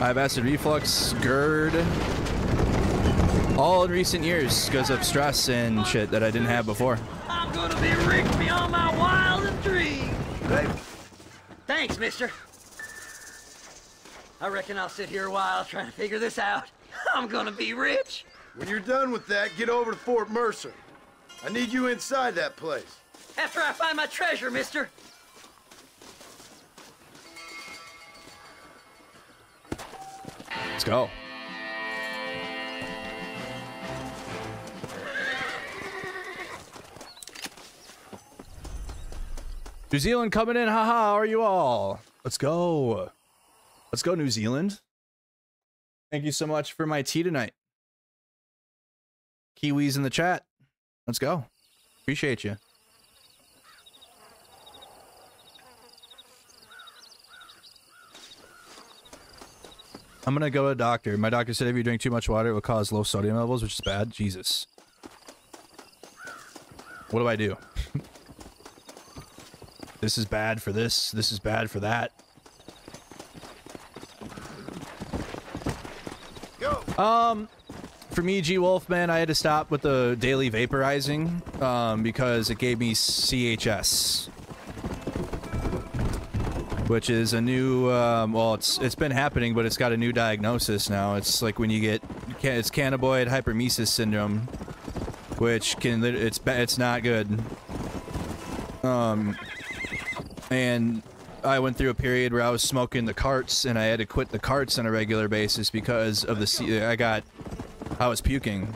I have acid reflux, GERD, all in recent years because of stress and shit that I didn't have before. I'm gonna be rich beyond my wildest dreams. Thanks, mister. I reckon I'll sit here a while trying to figure this out. I'm gonna be rich. When you're done with that, get over to Fort Mercer. I need you inside that place. After I find my treasure, mister. Let's go. New Zealand coming in. Haha, how are you all? Let's go. Let's go, New Zealand. Thank you so much for my tea tonight. Kiwis in the chat. Let's go. Appreciate you. I'm gonna go to a doctor. My doctor said if you drink too much water, it will cause low sodium levels, which is bad. Jesus. What do I do? this is bad for this. This is bad for that. Go. Um, for me, G Wolf, man, I had to stop with the daily vaporizing um, because it gave me CHS, which is a new. Um, well, it's it's been happening, but it's got a new diagnosis now. It's like when you get it's cannabinoid hyperemesis syndrome, which can it's it's not good. Um, and I went through a period where I was smoking the carts, and I had to quit the carts on a regular basis because of the I got I was puking.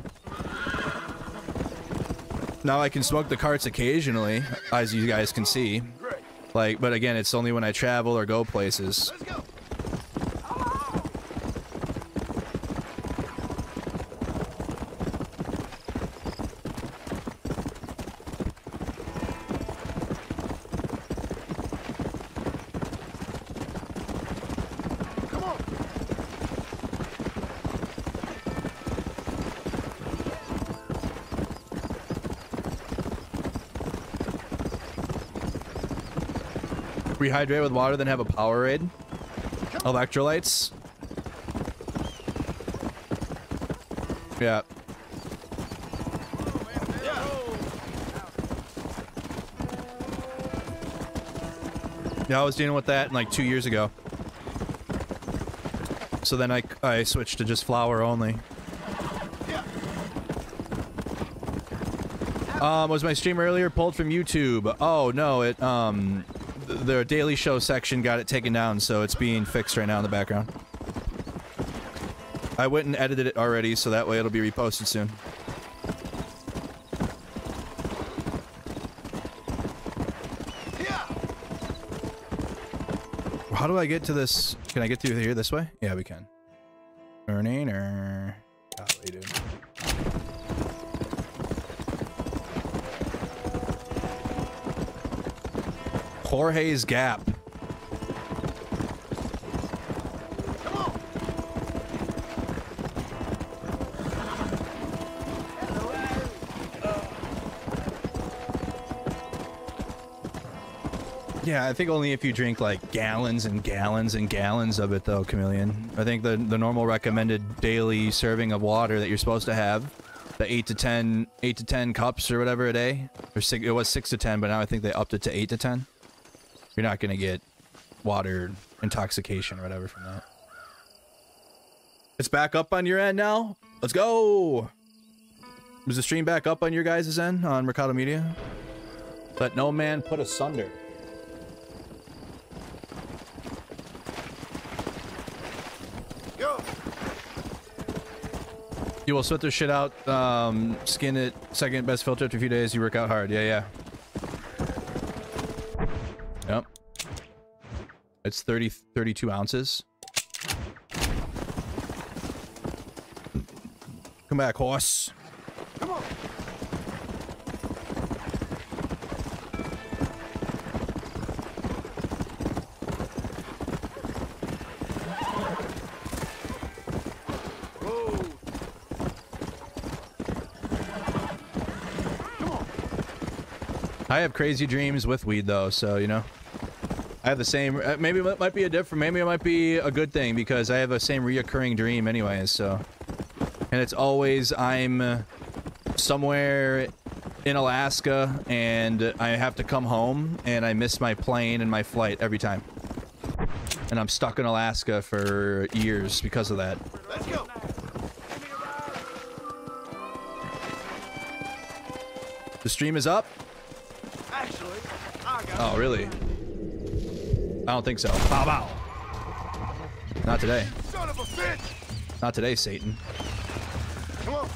Now I can smoke the carts occasionally, as you guys can see. Like, but again, it's only when I travel or go places. Rehydrate with water, then have a Powerade. Electrolytes. Yeah. Yeah, I was dealing with that like two years ago. So then I, I switched to just flour only. Um, was my stream earlier pulled from YouTube? Oh no, it um, the Daily Show section got it taken down, so it's being fixed right now in the background. I went and edited it already, so that way it'll be reposted soon. How do I get to this? Can I get through here this way? Yeah, we can. Earning golly, dude. Jorge's Gap. Yeah, I think only if you drink like gallons and gallons and gallons of it though, Chameleon. I think the the normal recommended daily serving of water that you're supposed to have, the 8 to 10 8 to 10 cups or whatever a day, or six, it was 6 to 10, but now I think they upped it to 8 to 10. You're not going to get water intoxication or whatever from that. It's back up on your end now. Let's go. Is the stream back up on your guys' end on Mercado Media? Let no man put asunder. Go. You will sweat this shit out, um, skin it, second best filter after a few days, you work out hard. Yeah, yeah. It's 30, 32 ounces. Come back, horse. Come on. I have crazy dreams with weed though, so you know. I have the same. uh, Maybe it might be a different. Maybe it might be a good thing because I have the same reoccurring dream, anyways. So, and it's always I'm somewhere in Alaska and I have to come home and I miss my plane and my flight every time. And I'm stuck in Alaska for years because of that. Let's go. The stream is up. Actually, I got Oh, really? I don't think so. Bow bow. Not today. son of a bitch. Not today, Satan. Come on.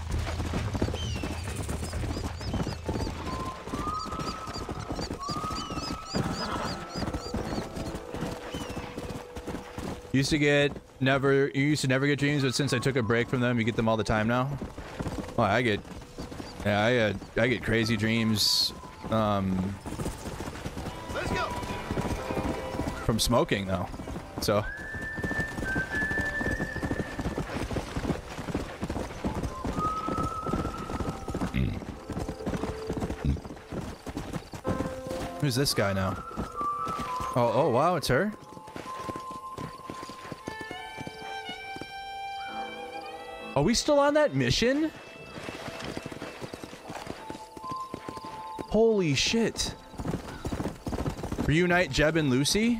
Used to get never. You used to never get dreams, but since I took a break from them, you get them all the time now. Well, I get. Yeah, I get. I get crazy dreams. Um. From smoking though, so. Who's this guy now? Oh, oh, wow, it's her. Are we still on that mission? Holy shit. Reunite Jeb and Lucy?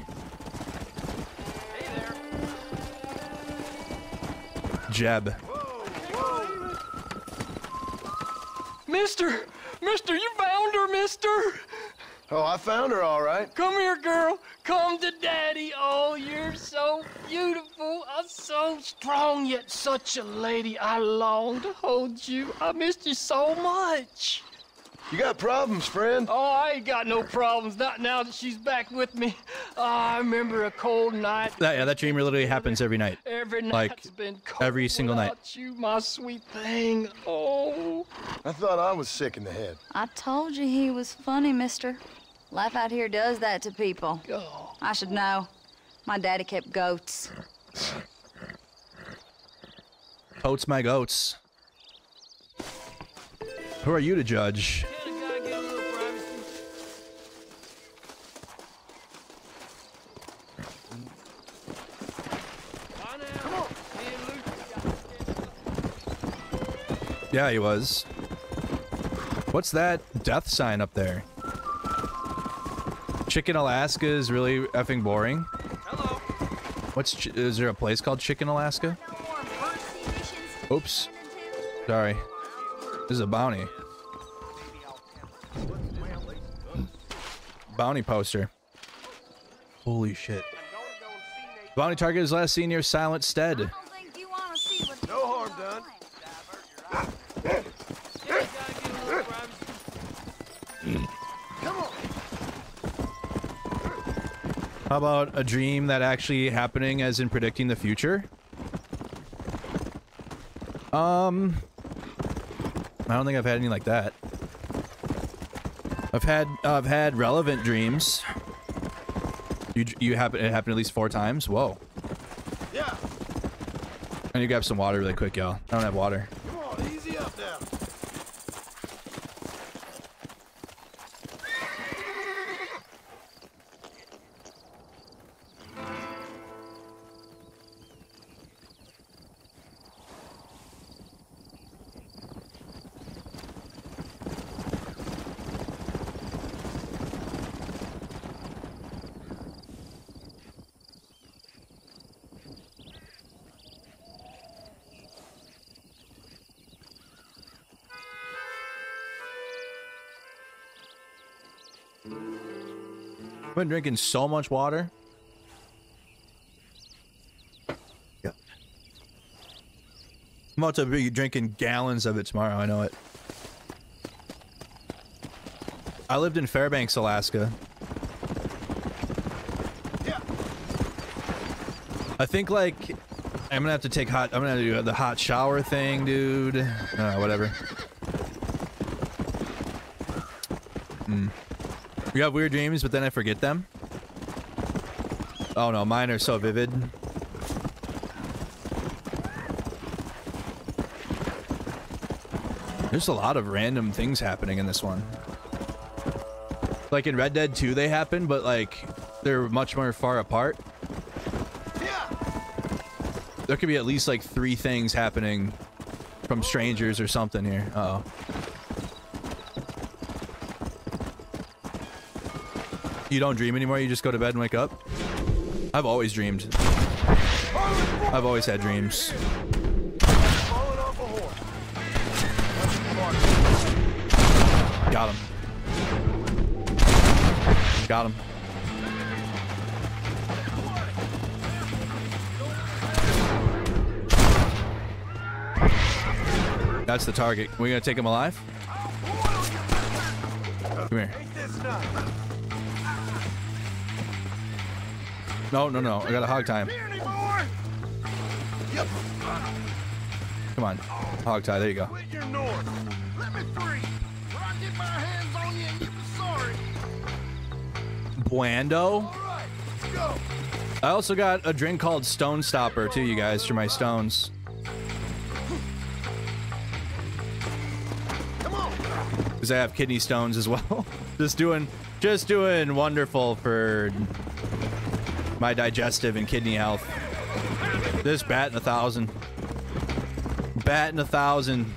Jeb. Mister! Mister, you found her, mister! Oh, I found her all right. Come here, girl. Come to daddy. Oh, you're so beautiful. I'm so strong, yet such a lady. I long to hold you. I missed you so much. You got problems, friend? Oh, I ain't got no problems. Not now that she's back with me. Oh, I remember a cold night. That, yeah, that dream literally happens every night. Every night. Like, been cold every single night. You, my sweet thing. Oh. I thought I was sick in the head. I told you he was funny, mister. Life out here does that to people. Oh. I should know. My daddy kept goats. Totes my goats. Who are you to judge? Yeah, he was. What's that death sign up there? Chicken Alaska is really effing boring. Hello. What's Ch- is there a place called Chicken Alaska? Oops. Sorry. This is a bounty. Bounty poster. Holy shit. Bounty target is last seen near Silent Stead. No harm done. How about a dream that actually happening as in predicting the future? Um, I don't think I've had any like that. I've had I've had relevant dreams. You you happen it happened at least four times. Whoa. Yeah. I need to grab some water really quick, y'all. I don't have water. I've been drinking so much water. Yeah. I'm about to be drinking gallons of it tomorrow. I know it. I lived in Fairbanks, Alaska. Yeah. I think like I'm gonna have to take hot. I'm gonna do the hot shower thing, dude. Uh, whatever. You have weird dreams, but then I forget them. Oh no, mine are so vivid. There's a lot of random things happening in this one. Like in Red Dead 2 they happen, but like they're much more far apart. There could be at least like three things happening from strangers or something here. Uh oh. You don't dream anymore, you just go to bed and wake up? I've always dreamed. I've always had dreams. Got him. Got him. That's the target. We gonna take him alive? Come here. No, no, no. I got a hog time. Come on. Hog tie. There you go. You're north. Let me free. Or I get my hands on you and you be sorry. Buendo. I also got a drink called Stone Stopper too, you guys, for my stones. Because I have kidney stones as well. just doing, just doing wonderful for my digestive and kidney health. This bat in a thousand. Bat in a thousand.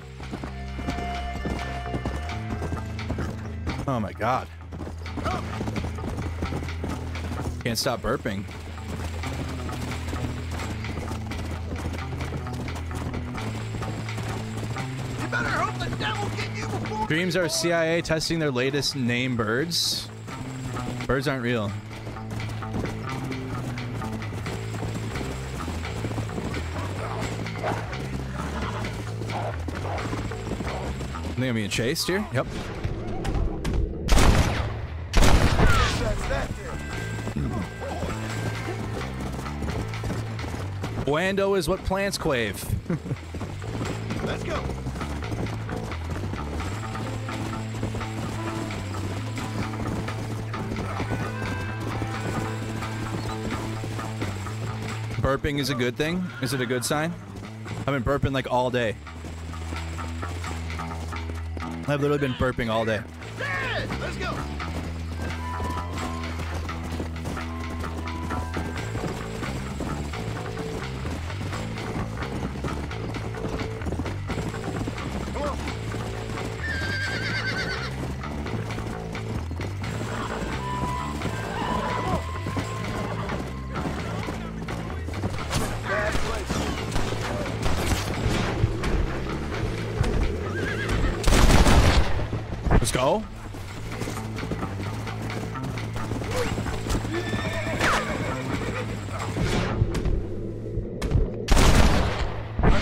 Oh my god. Can't stop burping. You better hope the devil get you before. Dreams are CIA testing their latest name birds. Birds aren't real. Think I'm being chased here. Yep. Brawndo is what plants quave. Let's go. Burping is a good thing. Is it a good sign? I've been burping like all day. I've literally been burping all day.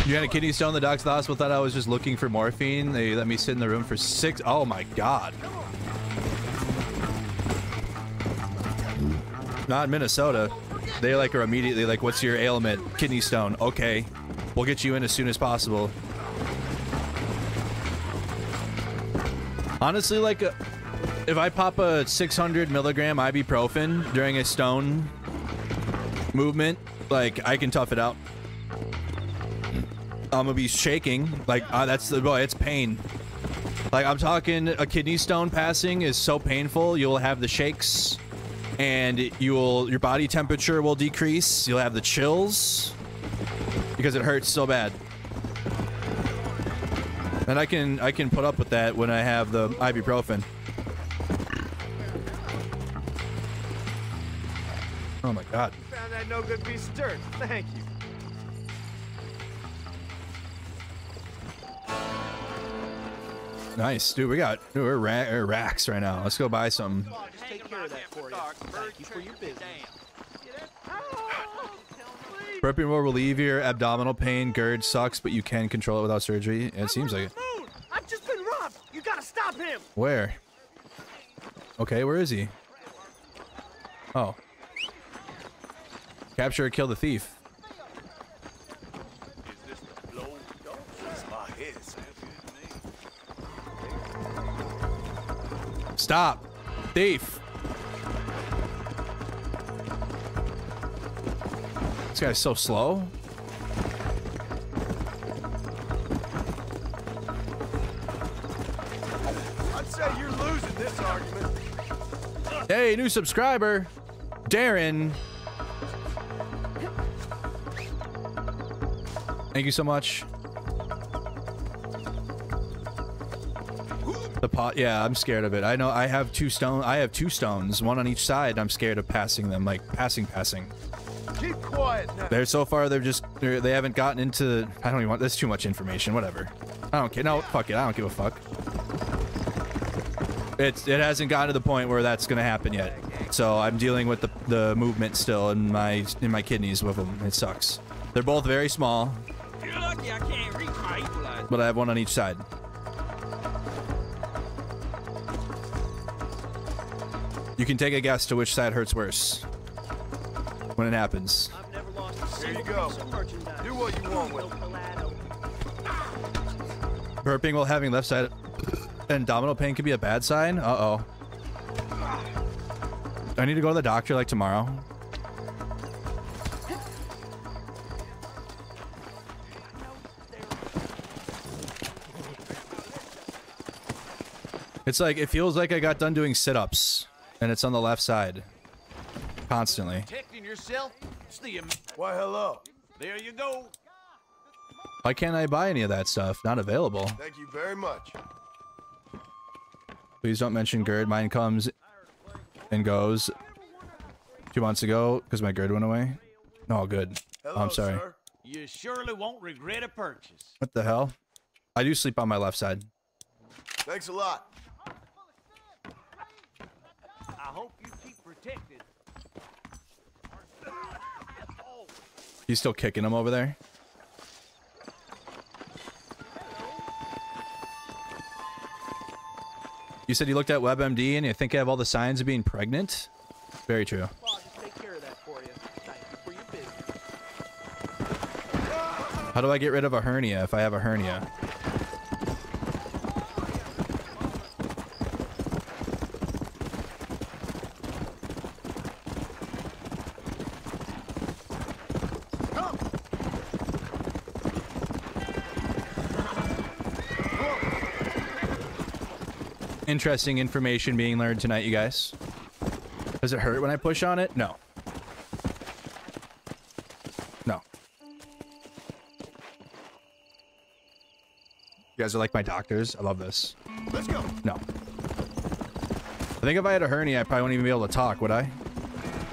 You had a kidney stone. The docs at the hospital thought I was just looking for morphine. They let me sit in the room for six. Oh my god. Not in Minnesota. They like are immediately like, "What's your ailment? Kidney stone. Okay, we'll get you in as soon as possible." Honestly, like, uh, if I pop a 600 milligram ibuprofen during a stone movement, like, I can tough it out. I'm gonna be shaking. Like, uh, that's the boy. It's pain. Like, I'm talking a kidney stone passing is so painful. You'll have the shakes, and you will your body temperature will decrease. You'll have the chills because it hurts so bad. And I can I can put up with that when I have the ibuprofen. Oh my god. Found that no good piece of dirt. Thank you. Nice, dude. We got dude, we're, ra- we're racks right now. Let's go buy some. Just take care of that for you. Thank you for your business. Burping will relieve your abdominal pain. GERD sucks, but you can control it without surgery. It seems like it. I've just been robbed. You gotta stop him. Where? Okay, where is he? Oh. Capture or kill the thief. Stop. Thief. This guy's so slow. I'd say you're losing this argument. Hey, new subscriber. Darren. Thank you so much. The pot, yeah, I'm scared of it. I know I have two stone. I have two stones, one on each side. I'm scared of passing them, like passing, passing. Keep quiet now. They're so far. They're just. They're, they haven't gotten into. I don't even want. That's too much information. Whatever. I don't care. No, fuck it. I don't give a fuck. It's. It hasn't gotten to the point where that's gonna happen yet. So I'm dealing with the the movement still in my in my kidneys with them. It sucks. They're both very small, You're lucky I can't reach my equalizer. but I have one on each side. You can take a guess to which side hurts worse when it happens. I've never lost a Here you go. piece of merchandise. Do what you want with it. Burping while having left side abdominal pain could be a bad sign. Uh oh. I need to go to the doctor like tomorrow. It's like it feels like I got done doing sit-ups, and it's on the left side, constantly. Protecting yourself? It's the Why, hello. There you go. Why can't I buy any of that stuff? Not available. Thank you very much. Please don't mention GERD. Mine comes and goes. Two months ago, because my GERD went away. No, good. Oh, I'm sorry. Sir. You surely won't regret a purchase. What the hell? I do sleep on my left side. Thanks a lot. I hope you keep protected. He's still kicking him over there. You said you looked at WebMD and you think I have all the signs of being pregnant? Very true. How do I get rid of a hernia if I have a hernia? Interesting information being learned tonight, you guys. Does it hurt when I push on it? No. No. You guys are like my doctors. I love this. Let's go. No. I think if I had a hernia, I probably wouldn't even be able to talk, would I?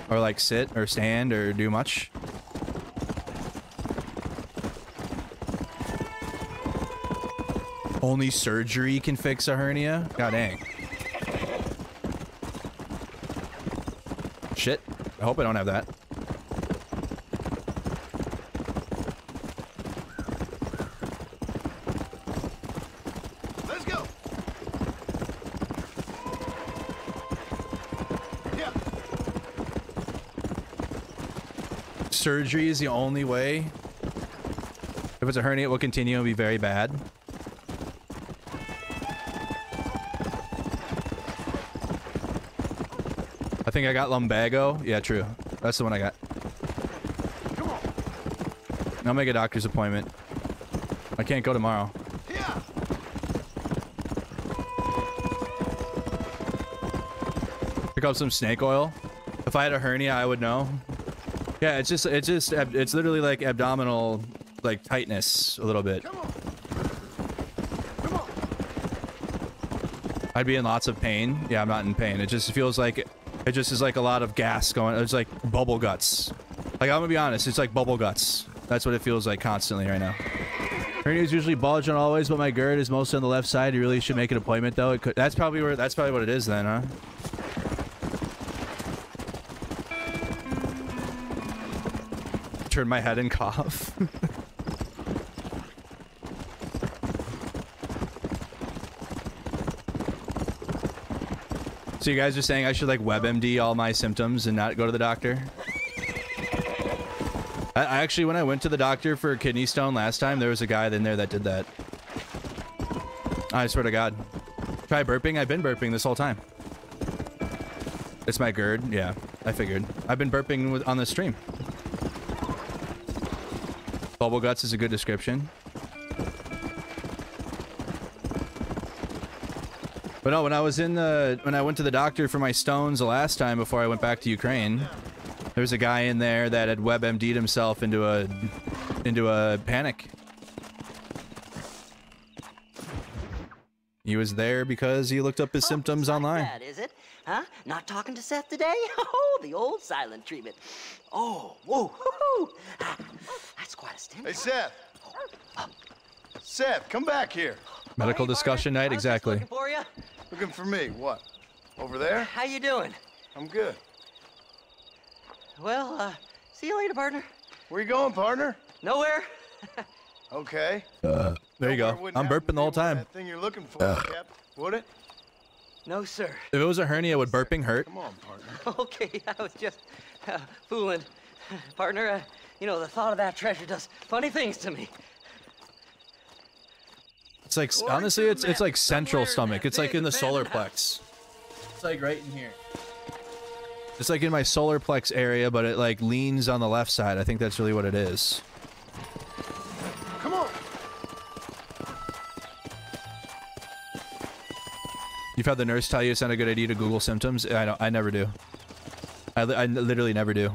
Or like sit or stand or do much. Only surgery can fix a hernia? God dang. Shit. I hope I don't have that. Let's go. Yeah. Surgery is the only way. If it's a hernia, it will continue and be very bad. Think I got lumbago. Yeah, true. That's the one I got. I'll make a doctor's appointment. I can't go tomorrow. Pick up some snake oil. If I had a hernia, I would know. Yeah, it's just, it's just, it's literally like abdominal, like tightness a little bit. I'd be in lots of pain. Yeah, I'm not in pain. It just feels like, it just is like a lot of gas going. It's like bubble guts. Like I'm gonna be honest, it's like bubble guts. That's what it feels like constantly right now. Hernia is usually bulge on always, but my GERD is mostly on the left side. You really should make an appointment though. It could, that's probably where, that's probably what it is then, huh? Turn my head and cough. So you guys are saying I should like WebMD all my symptoms and not go to the doctor? I, I actually, when I went to the doctor for a kidney stone last time, there was a guy in there that did that. I swear to God. Try burping. I've been burping this whole time. It's my GERD. Yeah, I figured. I've been burping with, on the stream. Bubble guts is a good description. But no, when I was in the when I went to the doctor for my stones the last time before I went back to Ukraine, there was a guy in there that had WebMD'd himself into a into a panic. He was there because he looked up his symptoms online. That is it? Huh? Not talking to Seth today? Oh, the old silent treatment. Oh, whoa, whoo, ah, That's quite a stimulus. Hey, Seth. Seth, come back here. Medical discussion night, exactly. Looking for you. Looking for me. What? Over there? How you doing? I'm good. Well, uh, see you later, partner. Where you going, partner? Nowhere. Okay. Uh, there you go. I'm burping the whole time. That thing you're looking for, Ugh. Cap. Would it? No, sir. If it was a hernia, would burping hurt? Come on, partner. Okay, I was just uh, fooling. Partner, uh, you know, the thought of that treasure does funny things to me. It's like honestly, it's it's like central stomach. It's like in the solar plex. It's like right in here. It's like in my solar plex area, but it like leans on the left side. I think that's really what it is. Come on. You've had the nurse tell you it's not a good idea to Google symptoms. I don't. I never do. I, li- I literally never do.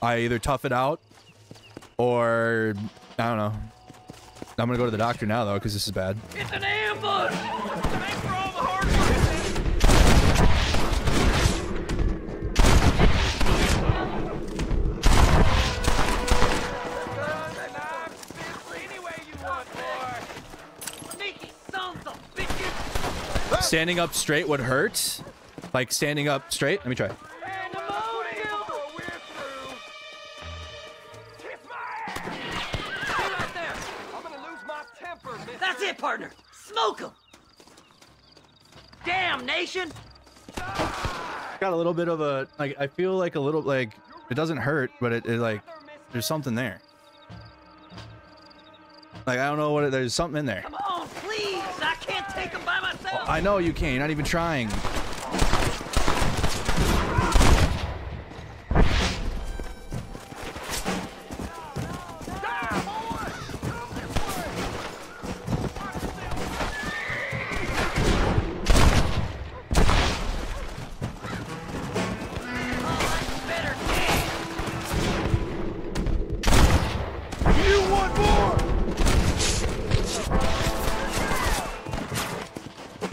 I either tough it out, or I don't know. I'm gonna go to the doctor now though, because this is bad. It's an ambush! Sneaky sons of bitches! Standing up straight would hurt. Like standing up straight. Let me try. Got a little bit of a like. I feel like a little like it doesn't hurt, but it, it like there's something there. Like I don't know what it, there's something in there. Come on, please! I can't take by myself. Oh, I know you can't. You're not even trying.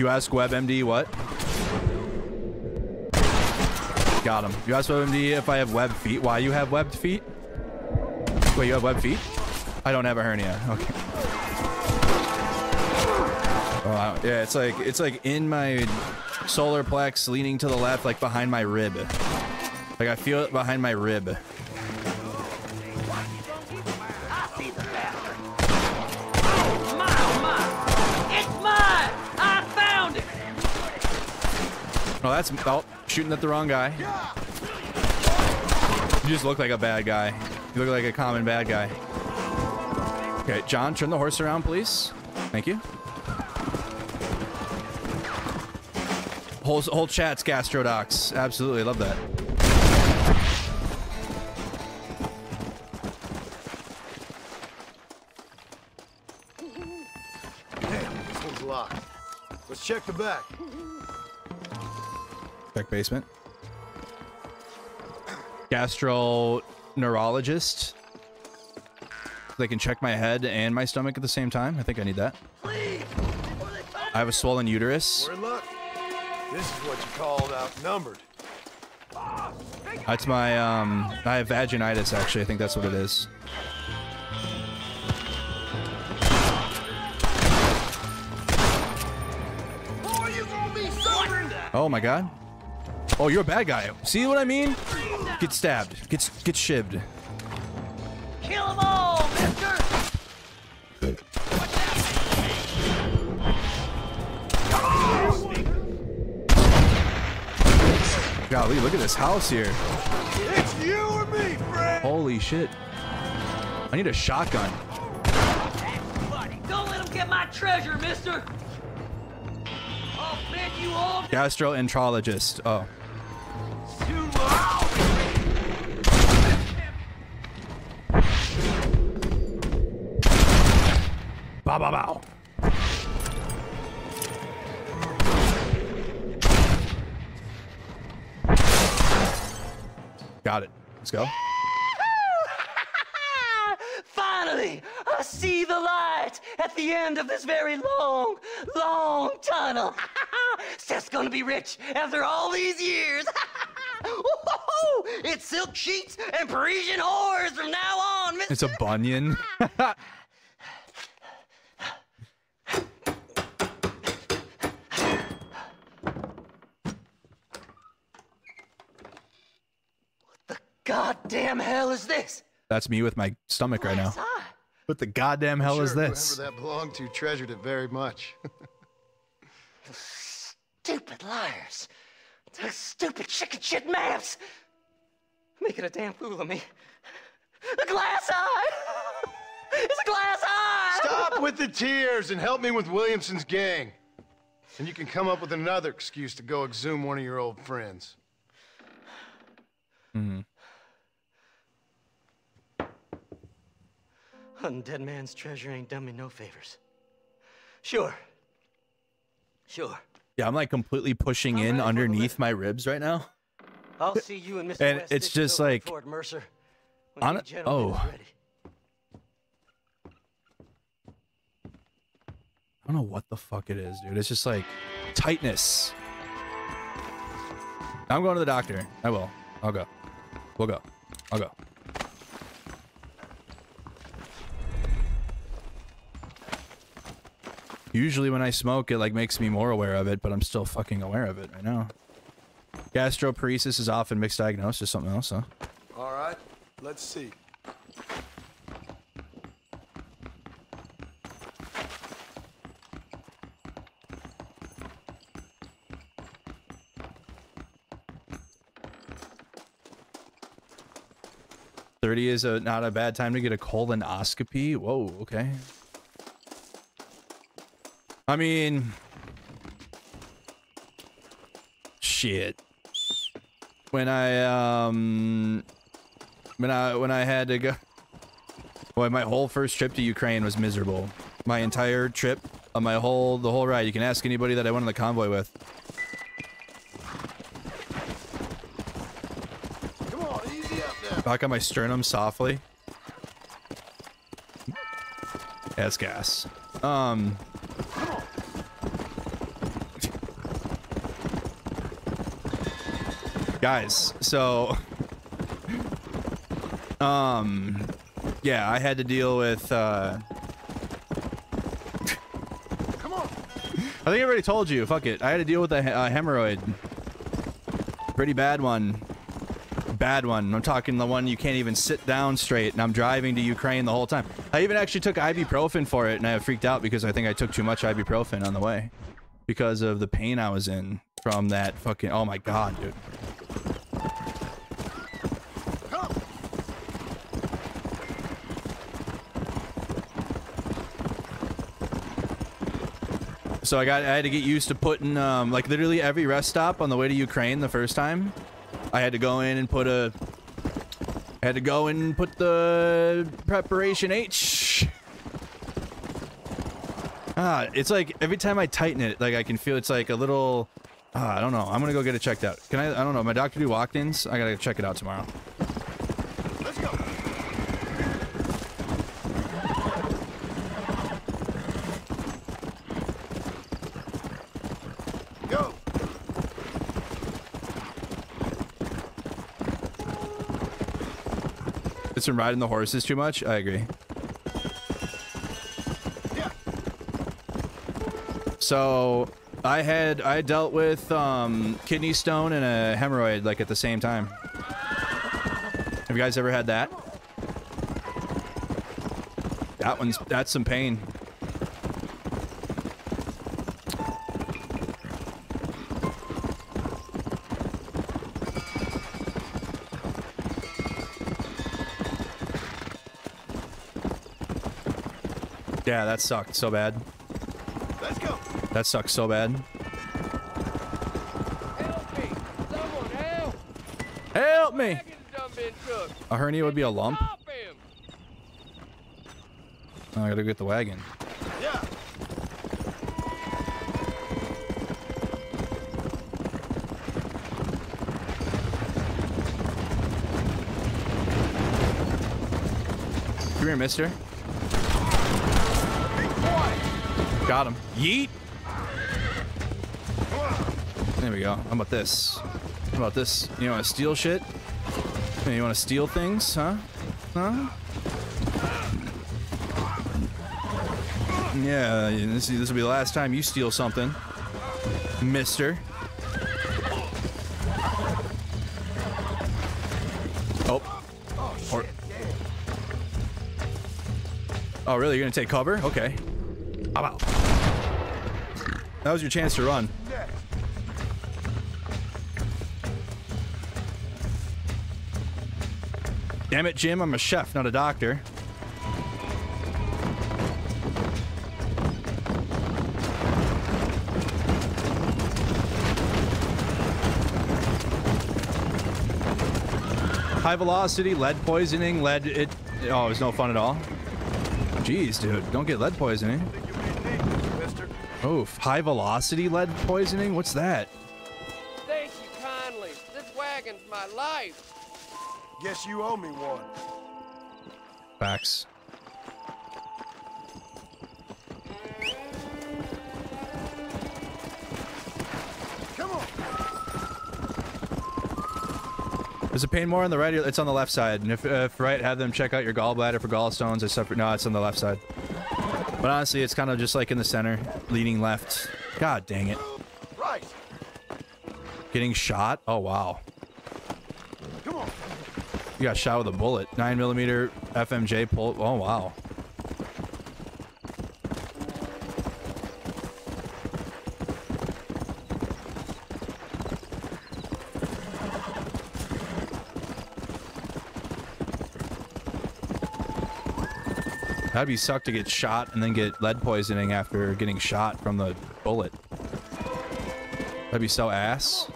You ask WebMD what? Got him. You ask WebMD if I have webbed feet. Why you have webbed feet? Wait, you have webbed feet? I don't have a hernia. Okay. Oh, yeah, it's like it's like in my solar plex, leaning to the left, like behind my rib. Like I feel it behind my rib. That's oh, shooting at the wrong guy. You just look like a bad guy. You look like a common bad guy. Okay, John, turn the horse around, please. Thank you. Whole, whole chat's gastrodox. Absolutely, love that. Damn, this one's locked. Let's check the back. Check basement. Gastroenterologist. They can check my head and my stomach at the same time. I think I need that. I have a swollen uterus. We're in luck. This is what you called outnumbered. That's my um I have vaginitis actually. I think that's what it is. Oh my god. Oh, you're a bad guy. See what I mean? Get stabbed. Get get shivved. them all, mister! Golly, look at this house here. It's you or me, friend. Holy shit. I need a shotgun. Don't let 'em get my treasure, mister! Oh, I'll bed you all Gastroenterologist. Oh. Bow bow bow. Got it. Let's go. Finally, I see the light at the end of this very long, long tunnel. Seth's gonna be rich after all these years. Woo-hoo-hoo! it's silk sheets and Parisian whores from now on, mister. It's a bunion. What the goddamn hell is this? That's me with my stomach right now. What the goddamn hell is this? Whoever that belonged to treasured it very much. Stupid liars. Those stupid chicken shit maps. Making a damn fool of me. A glass eye! It's a glass eye! Stop with the tears and help me with Williamson's gang. And you can come up with another excuse to go exhume one of your old friends. hmm Hunting dead man's treasure ain't done me no favors. Sure. Sure. Yeah, I'm like completely pushing in underneath my ribs right now. I'll see you and Mr. And West it's just like- Mercer. On gentlemen Oh. I don't know what the fuck it is, dude. It's just like tightness. I'm going to the doctor. I will. I'll go. We'll go. I'll go. Usually when I smoke, it like makes me more aware of it, but I'm still fucking aware of it right now. Gastroparesis is often mixed diagnosed or something else, huh? All right, let's see. Thirty is a not a bad time to get a colonoscopy. Whoa, okay. I mean, shit. When I um, when I when I had to go, boy, my whole first trip to Ukraine was miserable. My entire trip, uh, my whole the whole ride. You can ask anybody that I went on the convoy with. Come on, easy up now. Back on my sternum softly. It's gas. Um. Guys, so um yeah, I had to deal with uh Come on. I think I already told you. Fuck it. I had to deal with a, a hemorrhoid. Pretty bad one. Bad one. I'm talking the one you can't even sit down straight, and I'm driving to Ukraine the whole time. I even actually took ibuprofen for it, and I freaked out because I think I took too much ibuprofen on the way because of the pain I was in from that fucking. Oh my god, dude. So I got I had to get used to putting um, like literally every rest stop on the way to Ukraine the first time. I had to go in and put a I had to go and put the preparation H. Ah, it's like every time I tighten it, like I can feel it's like a little ah, I don't know. I'm gonna go get it checked out. Can I I don't know, my doctor do walk-ins? I gotta check it out tomorrow. Let's go. Go. Been riding the horses too much? I agree. So I had I dealt with um, kidney stone and a hemorrhoid like at the same time. Have you guys ever had that? That one's that's some pain. Yeah, that sucked so bad. Let's go. That sucks so bad. Help me! Someone help! Help me! Wagon's done been took. A hernia would be a lump. Oh, I gotta get the wagon. Yeah. Come here, mister. Got him. Yeet! There we go. How about this? How about this? You want to steal shit? You want to steal things, huh? Huh? Yeah, this, this will be the last time you steal something, mister. Oh. Or- oh, really? You're gonna take cover? Okay. That was your chance to run. Damn it, Jim. I'm a chef, not a doctor. High velocity, lead poisoning, lead. It. Oh, it was no fun at all. Jeez, dude. Don't get lead poisoning. Oof. High velocity lead poisoning? What's that? Thank you kindly. This wagon's my life. Guess you owe me one. Facts. Come on. There's a pain more on the right. It's on the left side. And if, uh, if right, have them check out your gallbladder for gallstones. I suffer. No, it's on the left side. But honestly, it's kind of just like in the center, leaning left. God dang it. Right. Getting shot? Oh wow. Come on. You got shot with a bullet. 9 millimeter FMJ pull. Oh wow. That'd be suck to get shot and then get lead poisoning after getting shot from the bullet. That'd be so ass.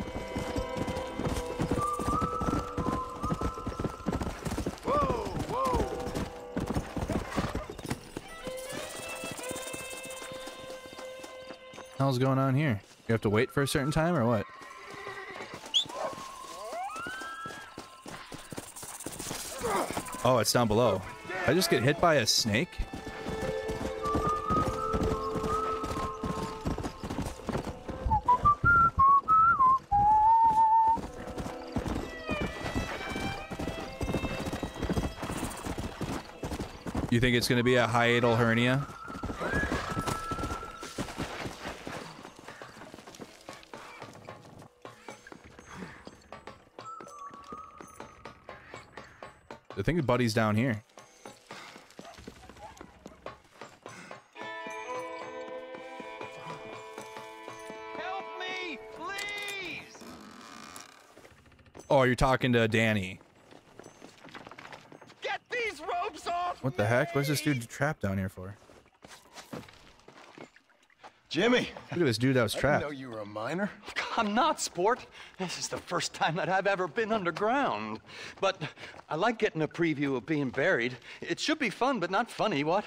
Hell's going on here? You have to wait for a certain time or what? Oh, it's down below. I just get hit by a snake? You think it's going to be a hiatal hernia? I think Buddy's down here. Oh, you're talking to Danny. Get these ropes off! What the heck? What's this dude trapped down here for? Jimmy. Look at this dude that was trapped. I didn't trapped. know you were a miner. I'm not, sport. This is the first time that I've ever been underground. But I like getting a preview of being buried. It should be fun, but not funny, what?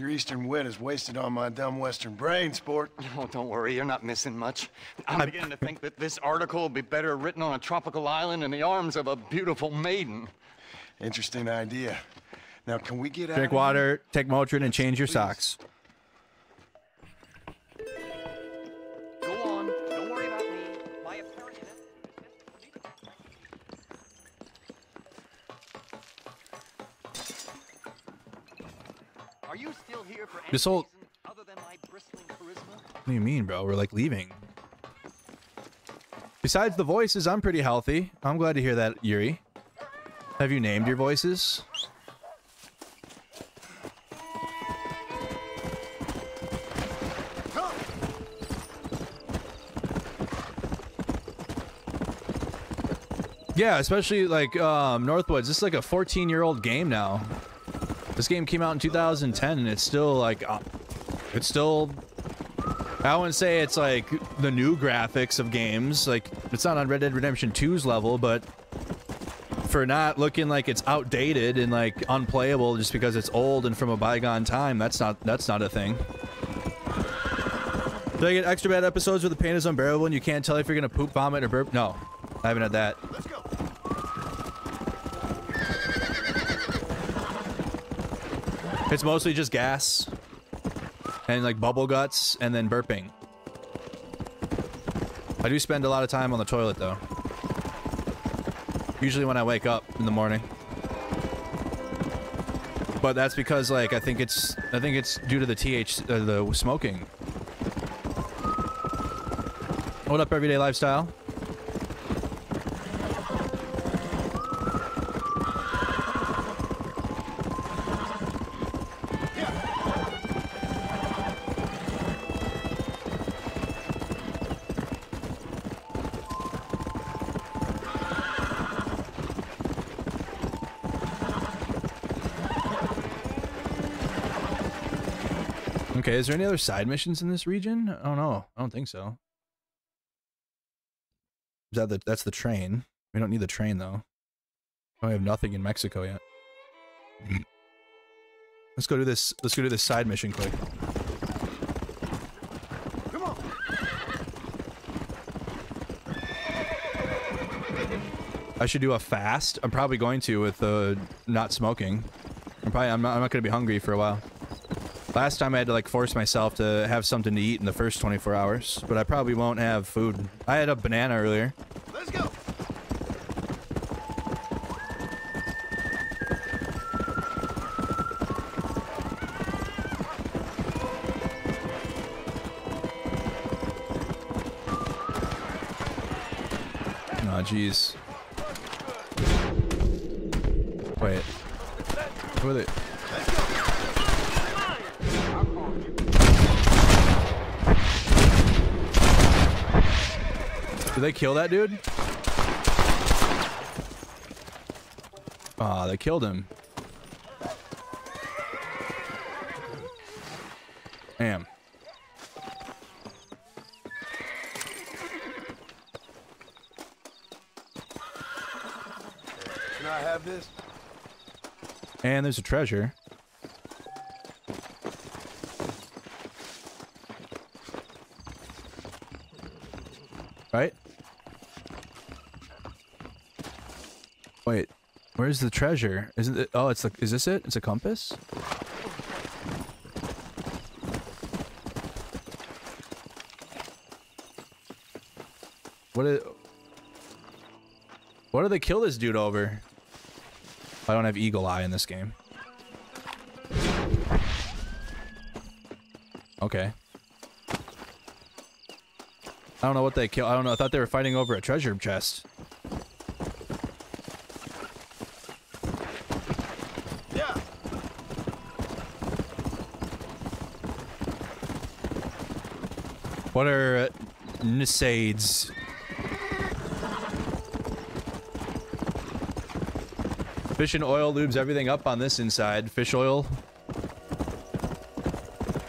Your eastern wit is wasted on my dumb western brain, sport. Oh, don't worry, you're not missing much. I'm beginning to think that this article will be better written on a tropical island in the arms of a beautiful maiden. Interesting idea. Now, can we get out Drink of water, take Motrin, and change your socks. This whole-? What do you mean, bro? We're like leaving. Besides the voices, I'm pretty healthy. I'm glad to hear that, Yuri. Have you named your voices? Yeah, especially like um, Northwoods. This is like a 14 year old game now. This game came out in 2010 and it's still like, uh, it's still I wouldn't say it's like the new graphics of games. Like it's not on Red Dead Redemption 2's level, but for not looking like it's outdated and like unplayable just because it's old and from a bygone time, that's not that's not a thing. Do I get extra bad episodes where the pain is unbearable and you can't tell if you're gonna poop, vomit, or burp? No, I haven't had that. Let's go. It's mostly just gas and like bubble guts and then burping. I do spend a lot of time on the toilet though. Usually when I wake up in the morning. But that's because like I think it's I think it's due to the TH uh, the smoking. What up everyday lifestyle? Is there any other side missions in this region? I don't know. I don't think so. Is that the that's the train? We don't need the train though. We have nothing in Mexico yet. Let's go do this. Let's go do this side mission quick. Come on. I should do a fast. I'm probably going to with uh, not smoking. I'm probably I'm not, I'm not gonna be hungry for a while. Last time I had to like force myself to have something to eat in the first 24 hours, but I probably won't have food. I had a banana earlier. Let's go. Jeez. Did they kill that dude? Aw, they killed him. Damn. Can I have this? And there's a treasure. Right? Wait, where's the treasure? Isn't it? Oh, it's the. Is this it? It's a compass. What is? What do they kill this dude over? I don't have eagle eye in this game. Okay. I don't know what they kill. I don't know. I thought they were fighting over a treasure chest. What are uh, NSAIDs? Fish and oil lubes everything up on this inside. Fish oil.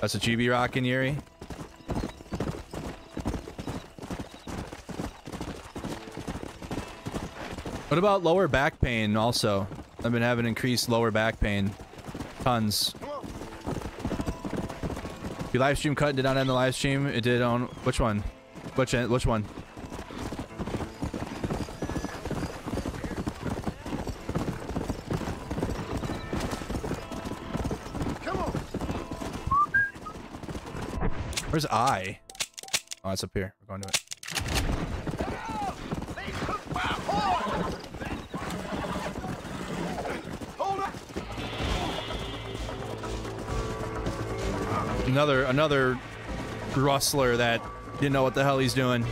That's a GB rockin' Yuri. What about lower back pain also? I've been having increased lower back pain. Tons. Your live stream cut did not end the live stream. It did on which one? Which en- which one? Where's I? Oh, it's up here. Another another rustler that didn't know what the hell he's doing.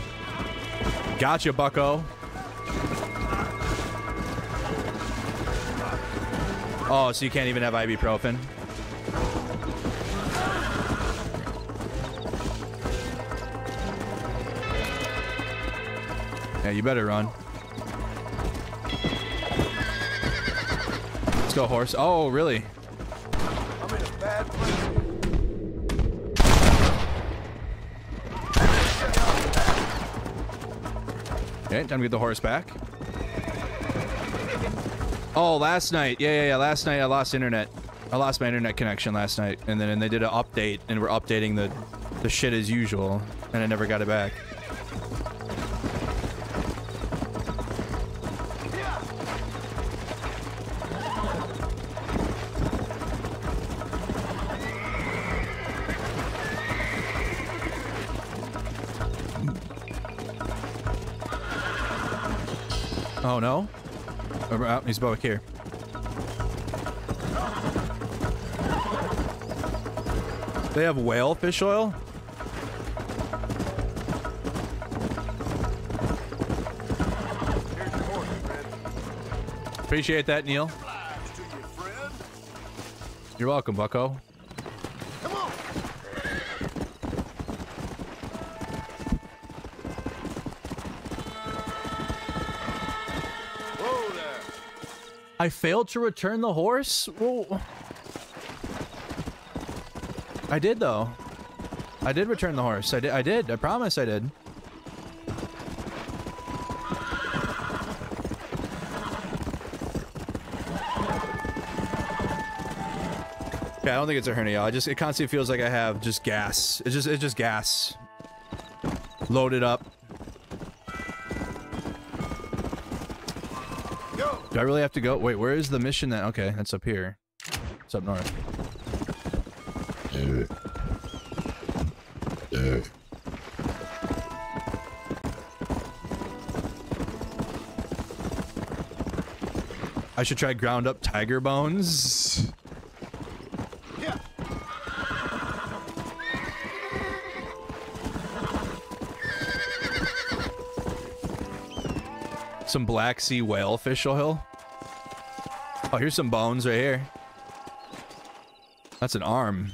Gotcha, Bucko. Oh, so you can't even have ibuprofen. Yeah, you better run. Let's go, horse. Oh, really? Okay, time to get the horse back. Oh, last night. Yeah, yeah, yeah. Last night I lost internet. I lost my internet connection last night, and then and they did an update, and we're updating the the shit as usual, and I never got it back. Oh no. Oh, he's back here. They have whale fish oil? Appreciate that, Neil. You're welcome, Bucko. I failed to return the horse? Well, I did though. I did return the horse. I did. I did. I promise I did. Yeah, I don't think it's a hernia. I just it constantly feels like I have just gas. It's just it's just gas. Loaded up. Do I really have to go? Wait, where is the mission that? Okay, that's up here. It's up north. I should try ground up tiger bones. Some Black Sea whale fish oil. Oh, here's some bones right here. That's an arm.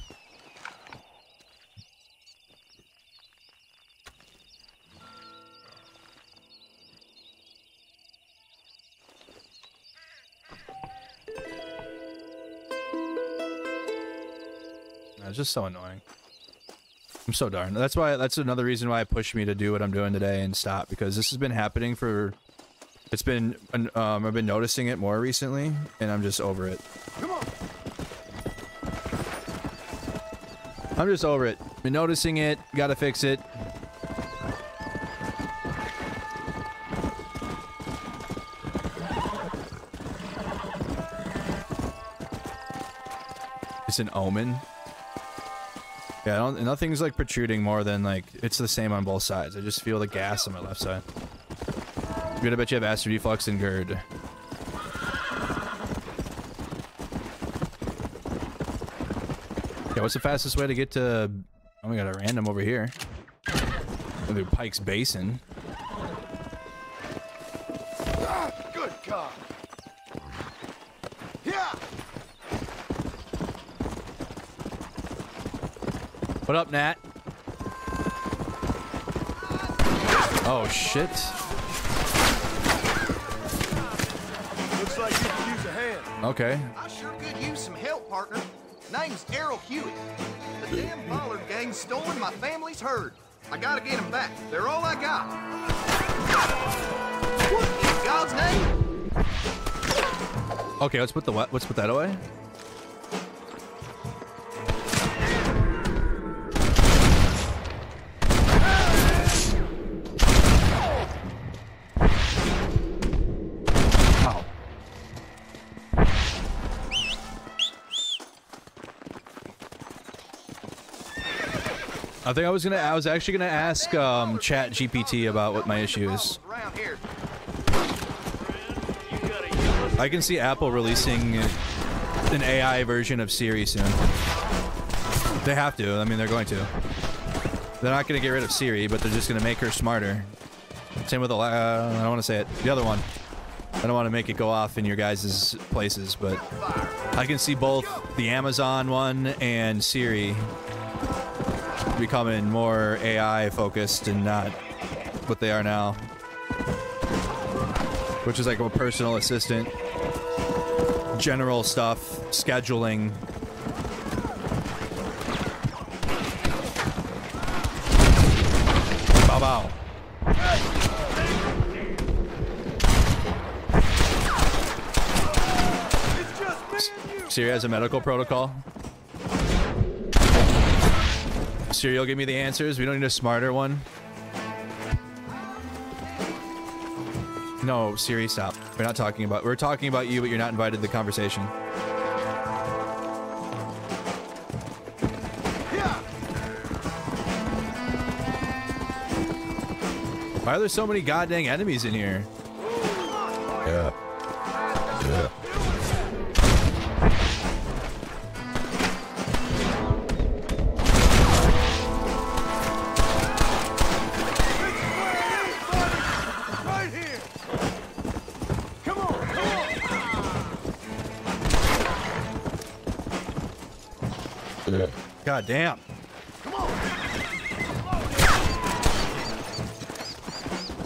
That's just so annoying. I'm so darn. That's why. That's another reason why it pushed me to do what I'm doing today and stop because this has been happening for. It's been. Um, I've been noticing it more recently, and I'm just over it. Come on. I'm just over it. Been noticing it. Gotta fix it. It's an omen. Yeah, I don't, nothing's like protruding more than like it's the same on both sides. I just feel the gas on my left side. Good, I bet you have acid reflux and GERD. Yeah, what's the fastest way to get to? Oh, we got a random over here. Through Pike's Basin. Ah, good God. Yeah. What up, Nat? Oh shit. Looks like you could use a hand. Okay. I sure could use some help, partner. Name's Errol Hewitt. The damn Pollard gang's stolen my family's herd. I gotta get them back. They're all I got. What in God's name? Okay, let's put the what? Let's put that away. I think I was gonna. I was actually gonna ask um, Chat GPT about what my issue is. I can see Apple releasing an AI version of Siri soon. They have to. I mean, they're going to. They're not to get rid of Siri, but they're just to make her smarter. Same with the. Uh, I don't want to say it. The other one. I don't want to make it go off in your guys' places, but I can see both the Amazon one and Siri becoming more AI focused and not what they are now. Which is like a personal assistant, general stuff, scheduling. Bow bow. Siri has a medical protocol. Siri will give me the answers. We don't need a smarter one. No, Siri, stop. We're not talking about. We're talking about you, but you're not invited to the conversation. Why are there so many goddamn enemies in here? On. God damn.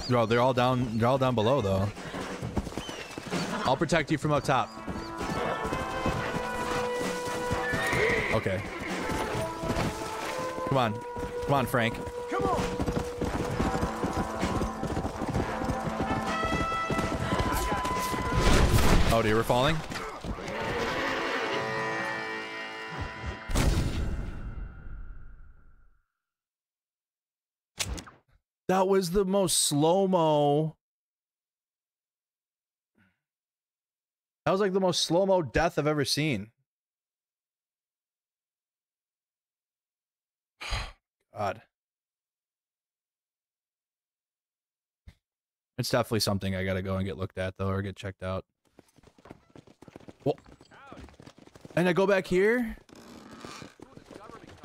Bro, they're all down. They're all down below, though. I'll protect you from up top. Okay. Come on, come on, Frank. Come on. Oh, dear, we're falling. That was the most slow mo. That was like the most slow mo death I've ever seen. God. It's definitely something I gotta go and get looked at though, or get checked out. Well, and I go back here.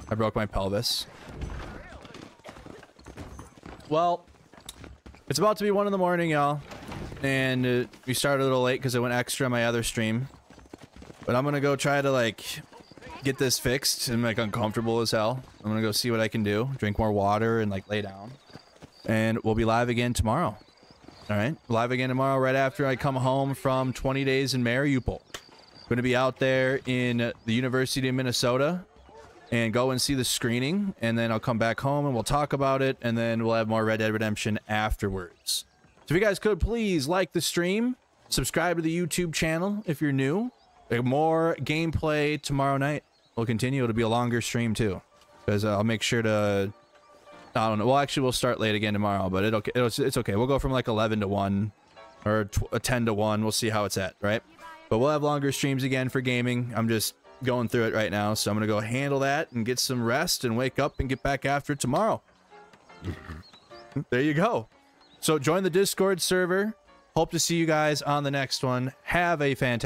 I broke my pelvis. Well, it's about to be one in the morning, y'all. and uh, we started a little late because I went extra on my other stream. But I'm gonna go try to like get this fixed. I'm like uncomfortable as hell. I'm gonna go see what I can do. Drink more water and like lay down. And we'll be live again tomorrow. All right, live again tomorrow right after I come home from 20 days in Mariupol. Going to be out there in the University of Minnesota and go and see the screening, and then I'll come back home and we'll talk about it, and then we'll have more Red Dead Redemption afterwards. So if you guys could please like the stream, subscribe to the YouTube channel if you're new. More gameplay tomorrow night. We'll continue. It'll be a longer stream too, because I'll make sure to. I don't know. Well, actually, we'll start late again tomorrow, but it'll, it'll it's okay. We'll go from like 11 to 1 or uh, 10 to 1. We'll see how it's at, right? But we'll have longer streams again for gaming. I'm just going through it right now, so I'm gonna go handle that and get some rest and wake up and get back after it tomorrow. there you go. So join the Discord server. Hope to see you guys on the next one. Have a fantastic